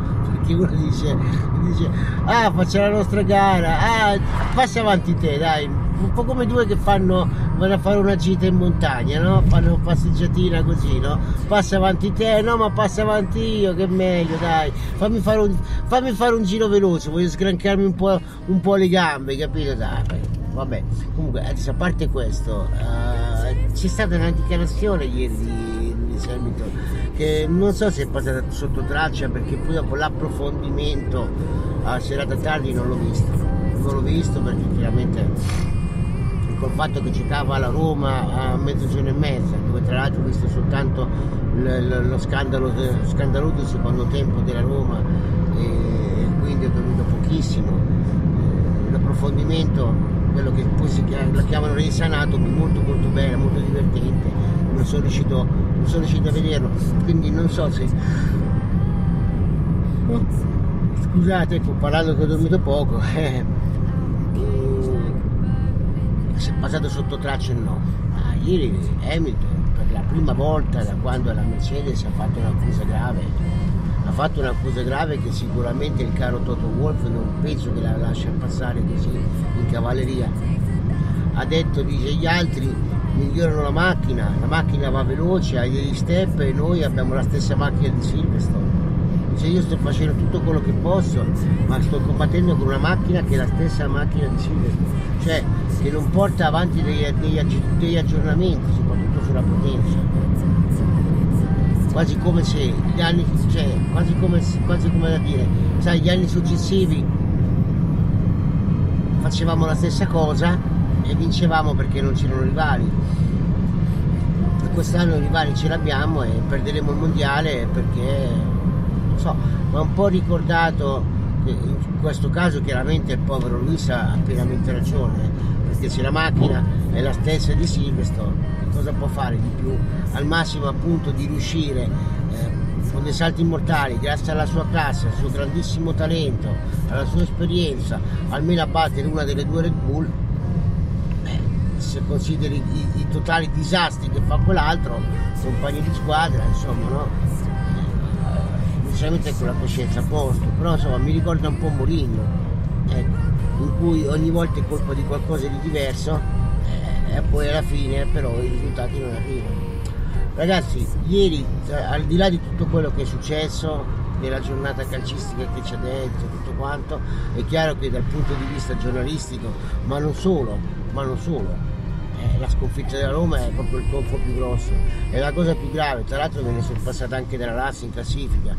S5: Perché (laughs) uno dice, dice ah facciamo la nostra gara, ah passa avanti te, dai, un po' come due che fanno, vanno a fare una gita in montagna, no? Fanno passeggiatina così, no? Passa avanti te, no ma passa avanti io, che è meglio, dai, fammi fare un, fammi fare un giro veloce, voglio sgrancarmi un po', un po' le gambe, capito? Dai, vabbè, comunque adesso a parte questo, eh, c'è stata una dichiarazione ieri di Luis Hamilton che non so se è passata sotto traccia perché poi dopo l'approfondimento a serata tardi non l'ho visto. Non l'ho visto perché chiaramente col fatto che giocava la Roma a mezzogiorno e mezza, dove tra l'altro ho visto soltanto lo scandalo, lo scandaloso secondo tempo della Roma e quindi ho dormito pochissimo. Eh, L'approfondimento, quello che poi si chiama, la chiamano Race Anatomy, molto molto bella, molto divertente, non sono riuscito, non sono riuscito a vederlo, quindi non so se. Oh, Scusate, ecco, parlando che ho dormito poco, eh, mm, se è passato sotto traccia no. Ma ieri Hamilton, per la prima volta da quando la Mercedes ha fatto un'accusa grave, ha fatto un'accusa grave che sicuramente il caro Toto Wolff non penso che la lascia passare così in cavalleria. Ha detto, dice, gli altri migliorano la macchina, la macchina va veloce, ha degli step e noi abbiamo la stessa macchina di Silverstone. Dice io sto facendo tutto quello che posso, ma sto combattendo con una macchina che è la stessa macchina di Silverstone, cioè che non porta avanti degli, degli degli aggiornamenti, soprattutto sulla potenza quasi come se gli anni, cioè, quasi come, quasi come da dire, sai, gli anni successivi facevamo la stessa cosa e vincevamo perché non c'erano rivali. Quest'anno i rivali ce l'abbiamo e perderemo il mondiale perché, non so, mi ha un po' ricordato che in questo caso chiaramente il povero Luis ha pienamente ragione, perché se la macchina è la stessa di Silverstone, che cosa può fare di più? Al massimo appunto di riuscire eh, con dei salti mortali, grazie alla sua classe, al suo grandissimo talento, alla sua esperienza, almeno a battere una delle due Red Bull, se consideri i, i totali disastri che fa quell'altro, compagni di squadra, insomma, no? Eh, Sinceramente con la coscienza a posto, però insomma mi ricorda un po' Mourinho, ecco, in cui ogni volta è colpa di qualcosa di diverso eh, e poi alla fine però i risultati non arrivano. Ragazzi, ieri eh, al di là di tutto quello che è successo, della giornata calcistica che c'è dentro, tutto quanto, è chiaro che dal punto di vista giornalistico, ma non solo, ma non solo, la sconfitta della Roma è proprio il colpo più grosso, è la cosa più grave, tra l'altro viene sorpassata anche dalla Lazio in classifica.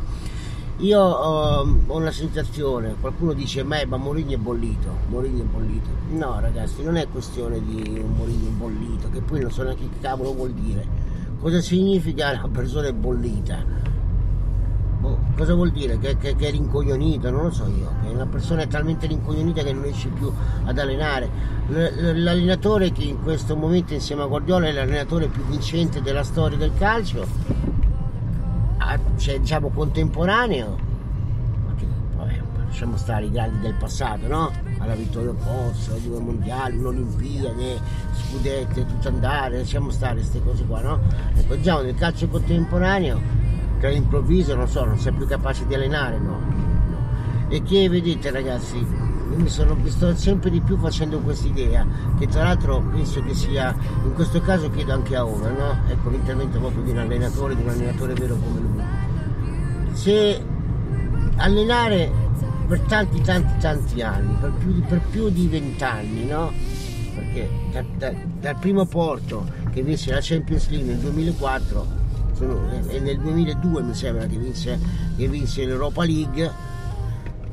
S5: Io ho una sensazione, qualcuno dice ma Mourinho è bollito, Mourinho è bollito. No ragazzi, non è questione di un Mourinho bollito, che poi non so neanche che cavolo vuol dire. Cosa significa (laughs) una persona bollita? Boh, cosa vuol dire? Che, che- che è rincoglionito? Non lo so io, che una persona è talmente rincoglionita che non riesce più ad allenare. L- L'allenatore che in questo momento insieme a Guardiola è l'allenatore più vincente della storia del calcio, ah, cioè diciamo contemporaneo, ma che, vabbè, lasciamo stare i grandi del passato, no? Alla Vittorio Pozzo, due mondiali, un'Olimpiade, scudette, tutto andare, lasciamo stare queste cose qua, no? Ecco, diciamo nel calcio contemporaneo che all'improvviso non so, non sei più capace di allenare, no. E che vedete ragazzi, mi, sono, mi sto sempre di più facendo quest'idea, che tra l'altro penso che sia, in questo caso chiedo anche a Over, no? Ecco l'intervento proprio di un allenatore, di un allenatore vero come lui. Se allenare per tanti tanti tanti anni, per più di, per più di vent'anni, no? Perché da- da- dal primo porto che vinse la Champions League nel 2004 e nel 2002 mi sembra che vinse, che vinse l'Europa League,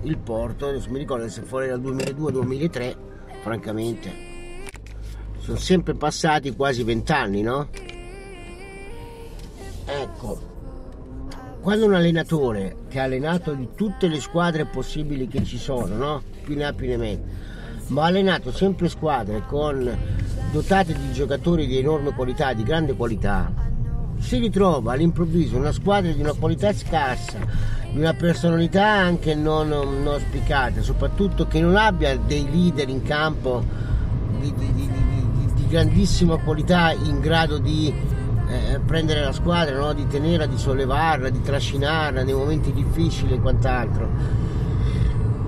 S5: il Porto, adesso mi ricordo se fuori dal 2002-2003, francamente, sono sempre passati quasi vent'anni, no? Ecco, quando un allenatore che ha allenato di tutte le squadre possibili che ci sono, no? Più ne ha più ne mette, ma ha allenato sempre squadre con dotate di giocatori di enorme qualità, di grande qualità, si ritrova all'improvviso una squadra di una qualità scarsa, di una personalità anche non, non auspicata, soprattutto che non abbia dei leader in campo di, di- di- di- di grandissima qualità in grado di eh, prendere la squadra, no? di tenerla, di sollevarla, di trascinarla nei momenti difficili e quant'altro.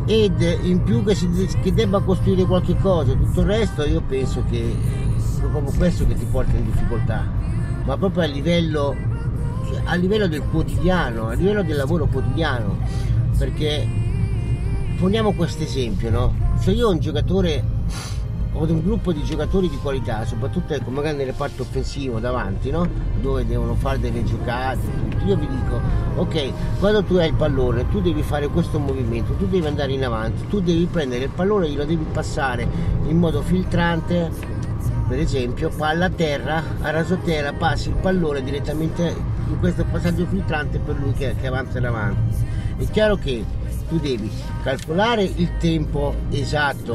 S5: Ed in più che, si, che debba costruire qualche cosa, tutto il resto io penso che è proprio questo che ti porta in difficoltà, ma proprio a livello, cioè, a livello del quotidiano, a livello del lavoro quotidiano, perché poniamo questo esempio, no? Se io ho un giocatore ho un gruppo di giocatori di qualità, soprattutto ecco, magari nel reparto offensivo davanti, no? dove devono fare delle giocate, tutto. io vi dico, ok, quando tu hai il pallone, tu devi fare questo movimento, tu devi andare in avanti, tu devi prendere il pallone e glielo devi passare in modo filtrante, per esempio, palla a terra, a rasoterra, passi il pallone direttamente in questo passaggio filtrante per lui che, che avanza in avanti. È chiaro che tu devi calcolare il tempo esatto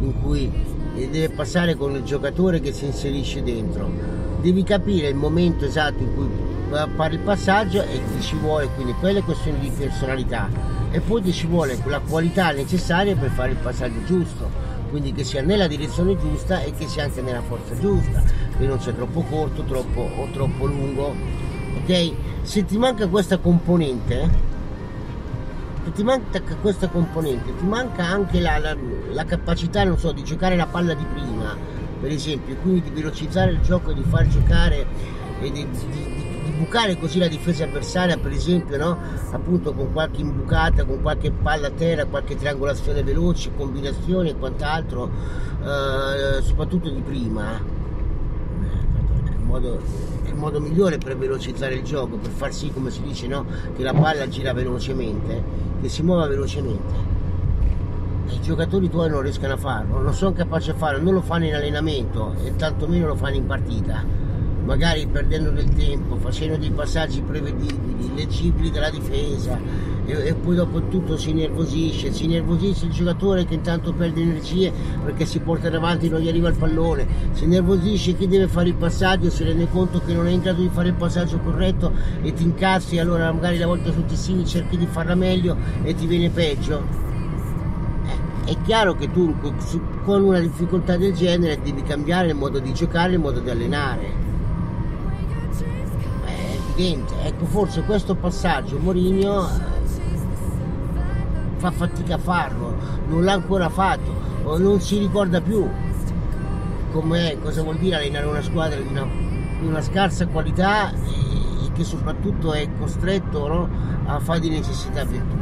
S5: in cui deve passare con il giocatore che si inserisce dentro, devi capire il momento esatto in cui fare il passaggio e ti ci vuole, quindi quelle questioni di personalità. E poi ci vuole la qualità necessaria per fare il passaggio giusto, quindi che sia nella direzione giusta e che sia anche nella forza giusta, che non sia troppo corto troppo, o troppo lungo. Ok? Se ti manca questa componente, se ti manca questa componente, ti manca anche la, la, la capacità, non so, di giocare la palla di prima, per esempio, quindi di velocizzare il gioco e di far giocare e di, di, bucare così la difesa avversaria, per esempio, no? Appunto con qualche imbucata, con qualche palla a terra, qualche triangolazione veloce, combinazioni e quant'altro, eh, soprattutto di prima. eh. È il modo, il modo migliore per velocizzare il gioco, per far sì, come si dice, no? che la palla gira velocemente, che si muova velocemente. I giocatori tuoi non riescono a farlo, non sono capaci a farlo, non lo fanno in allenamento e tantomeno lo fanno in partita. Magari perdendo del tempo, facendo dei passaggi prevedibili, leggibili dalla difesa e, e poi dopo tutto si nervosisce, si nervosisce il giocatore che intanto perde energie perché si porta davanti non gli arriva il pallone, si nervosisce chi deve fare il passaggio, si rende conto che non è in grado di fare il passaggio corretto e ti incazzi, allora magari la volta successiva cerchi di farla meglio e ti viene peggio è chiaro che tu con una difficoltà del genere devi cambiare il modo di giocare, il modo di allenare. È evidente, ecco forse questo passaggio Mourinho fa fatica a farlo, non l'ha ancora fatto, o non si ricorda più cosa vuol dire allenare una squadra di una, di una scarsa qualità e, e che soprattutto è costretto no, a fare di necessità virtù.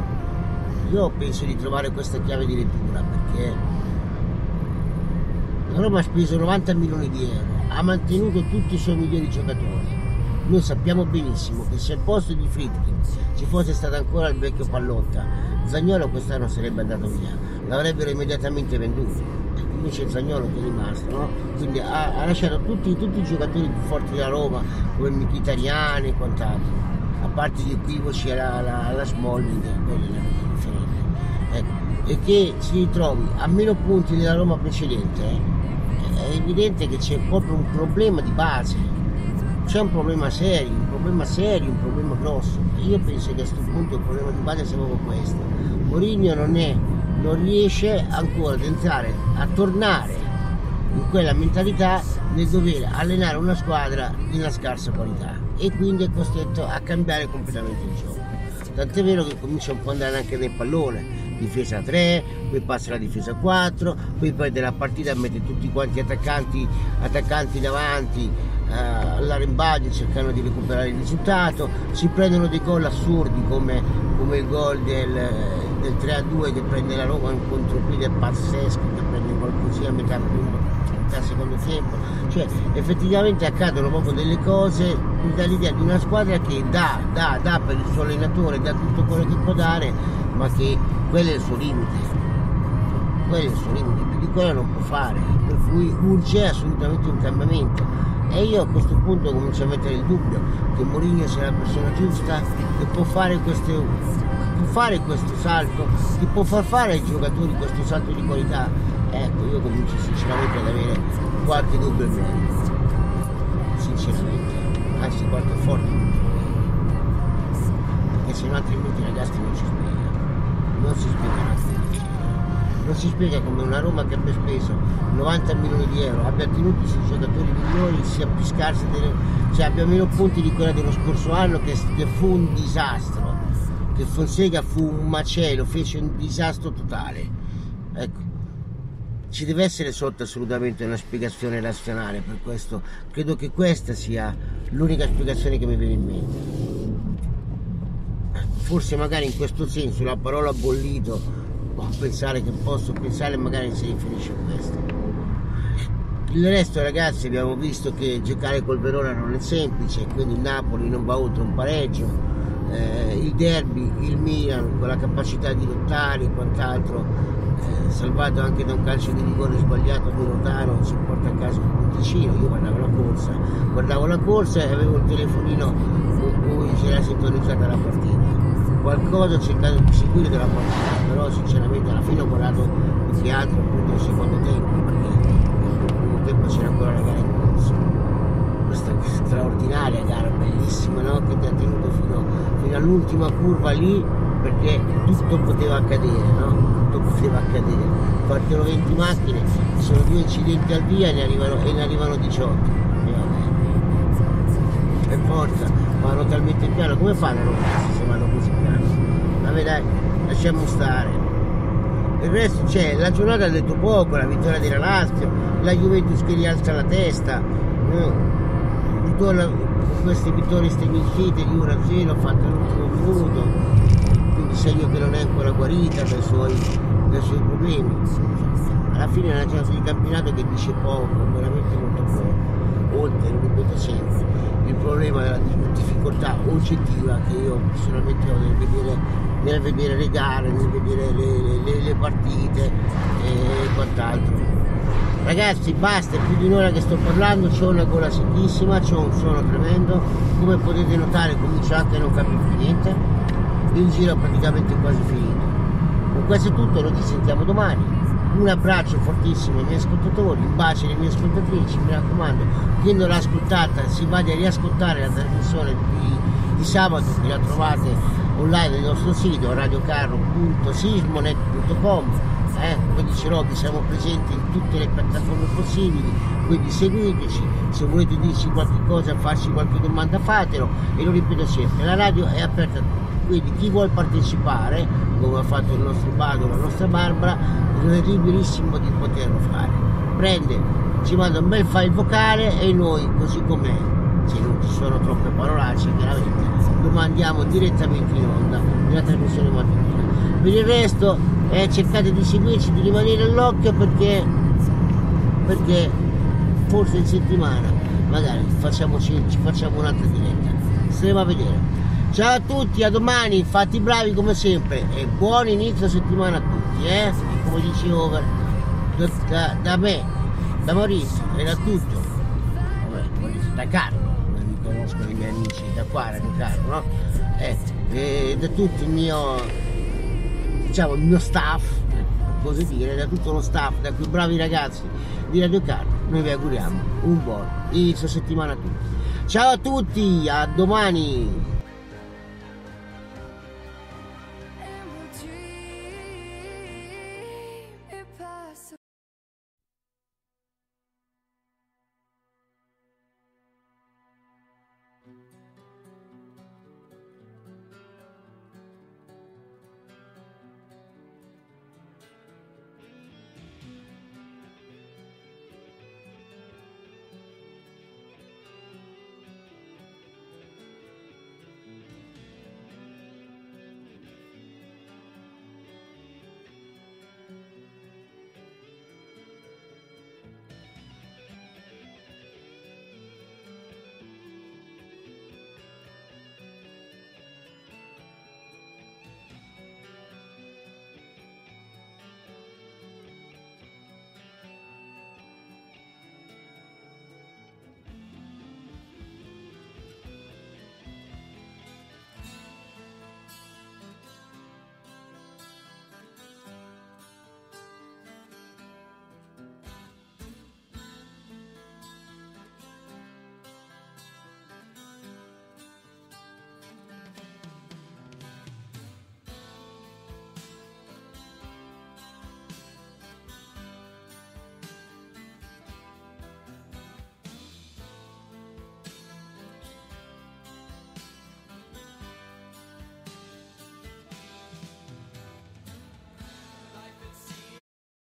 S5: Io penso di trovare questa chiave di lettura perché la Roma ha speso 90 milioni di euro, ha mantenuto tutti i suoi migliori giocatori. Noi sappiamo benissimo che se al posto di Fritkin ci fosse stato ancora il vecchio Pallotta, Zagnolo quest'anno sarebbe andato via, l'avrebbero immediatamente venduto. E Invece Zagnolo che è rimasto, no? Quindi ha, ha lasciato tutti, tutti i giocatori più forti della Roma, come Mkhitaryan e quant'altro a parte gli equivoci alla, alla, alla Smalling, quella è la differenza. Ecco, e che si ritrovi a meno punti della Roma precedente, eh, è evidente che c'è proprio un problema di base, c'è un problema serio, un problema serio, un problema grosso. Io penso che a questo punto il problema di base sia proprio questo. Mourinho non è, non riesce ancora ad entrare, a tornare in quella mentalità nel dover allenare una squadra di una scarsa qualità e quindi è costretto a cambiare completamente il gioco. Tant'è vero che comincia un po' ad andare anche nel pallone, difesa 3, poi passa la difesa 4, poi perde la partita e mette tutti quanti attaccanti, attaccanti davanti eh, all'arrembaggio cercando di recuperare il risultato, si prendono dei gol assurdi come, come il gol del, del 3-2 che prende la Roma un contropiede pazzesco che prende così a metà primo al secondo tempo, cioè effettivamente accadono proprio delle cose mi dà l'idea di una squadra che dà, dà, dà per il suo allenatore, dà tutto quello che può dare, ma che quello è il suo limite, quello è il suo limite, più di quello non può fare, per cui urge assolutamente un cambiamento. E io a questo punto comincio a mettere il dubbio che Mourinho sia la persona giusta che può fare queste fare questo salto, che può far fare ai giocatori questo salto di qualità. Ecco, io comincio sinceramente ad avere qualche dubbio in merito. Sinceramente. Anzi qualche forte dubbio. Perché se no altrimenti ragazzi non si spiega. Non si spiega. Non si spiega come una Roma che abbia speso 90 milioni di euro, abbia tenuto i suoi giocatori migliori, sia più scarsa delle, cioè abbia meno punti di quella dello scorso anno che, che fu un disastro che Fonseca fu un macello, fece un disastro totale. Ecco, ci deve essere sotto assolutamente una spiegazione razionale per questo. Credo che questa sia l'unica spiegazione che mi viene in mente. Forse magari in questo senso la parola bollito può pensare che posso pensare magari si riferisce a questo. Il resto ragazzi abbiamo visto che giocare col Verona non è semplice, quindi il Napoli non va oltre un pareggio, eh, il derby, il Milan con la capacità di lottare e quant'altro, eh, salvato anche da un calcio di rigore sbagliato di Rotaro, si porta a casa un punticino, io guardavo la corsa, guardavo la corsa e avevo il telefonino con cui si era sintonizzata la partita. Qualcosa cercato di seguire della partita, però sinceramente alla fine ho guardato più che altro appunto il secondo tempo, perché nel primo tempo c'era ancora la gara in corso questa straordinaria gara, bellissima, no? che ti ha tenuto fino, fino all'ultima curva lì perché tutto poteva accadere, no? tutto poteva accadere. Partono 20 macchine, ci sono due incidenti al via e ne arrivano, e ne arrivano 18. E vabbè. Per forza, vanno talmente piano, come fanno a rompersi se vanno così piano? Vabbè dai, lasciamo stare. Il resto c'è, la giornata ha detto poco, la vittoria della Lazio, la Juventus che rialza la testa, ritorna queste vittorie striminzite di 1-0 fatte all'ultimo minuto, quindi segno che non è ancora guarita dai suoi, dai suoi problemi. Alla fine è una giornata di campionato che dice poco, veramente molto poco, oltre, lo ripeto il problema della difficoltà oggettiva che io personalmente ho nel vedere, nel vedere le gare, nel vedere le, le- le partite e quant'altro. Ragazzi basta, è più di un'ora che sto parlando, c'ho una gola secchissima, c'ho un suono tremendo, come potete notare comincio anche a non capire più niente, il giro è praticamente quasi finito. Con questo è tutto, noi ci sentiamo domani. Un abbraccio fortissimo ai miei ascoltatori, un bacio alle mie ascoltatrici, mi raccomando, chi non l'ha ascoltata si vada a riascoltare la trasmissione di, di sabato che la trovate online nel nostro sito radiocarro.sismonet.com eh, come dice Robby siamo presenti in tutte le piattaforme possibili quindi seguiteci se volete dirci qualche cosa farci qualche domanda fatelo e lo ripeto sempre la radio è aperta a tutti quindi chi vuole partecipare come ha fatto il nostro Bado la nostra Barbara è liberissimo di poterlo fare. Prende ci manda un bel file vocale e noi così com'è se non ci sono troppe parolacce chiaramente lo mandiamo direttamente in onda nella trasmissione mattutina per il resto eh, cercate di seguirci di rimanere all'occhio perché perché forse in settimana magari facciamoci, ci facciamo un'altra diretta. Staremo a vedere ciao a tutti a domani fatti bravi come sempre e buon inizio settimana a tutti eh? come dice Over da, da- da me da Maurizio e da tutto da Carlo mi conoscono i miei amici da qua Radio Carlo no? Eh, e da tutto il mio diciamo il mio staff così dire da tutto lo staff da quei bravi ragazzi di Radio Carlo noi vi auguriamo un buon inizio settimana a tutti ciao a tutti a domani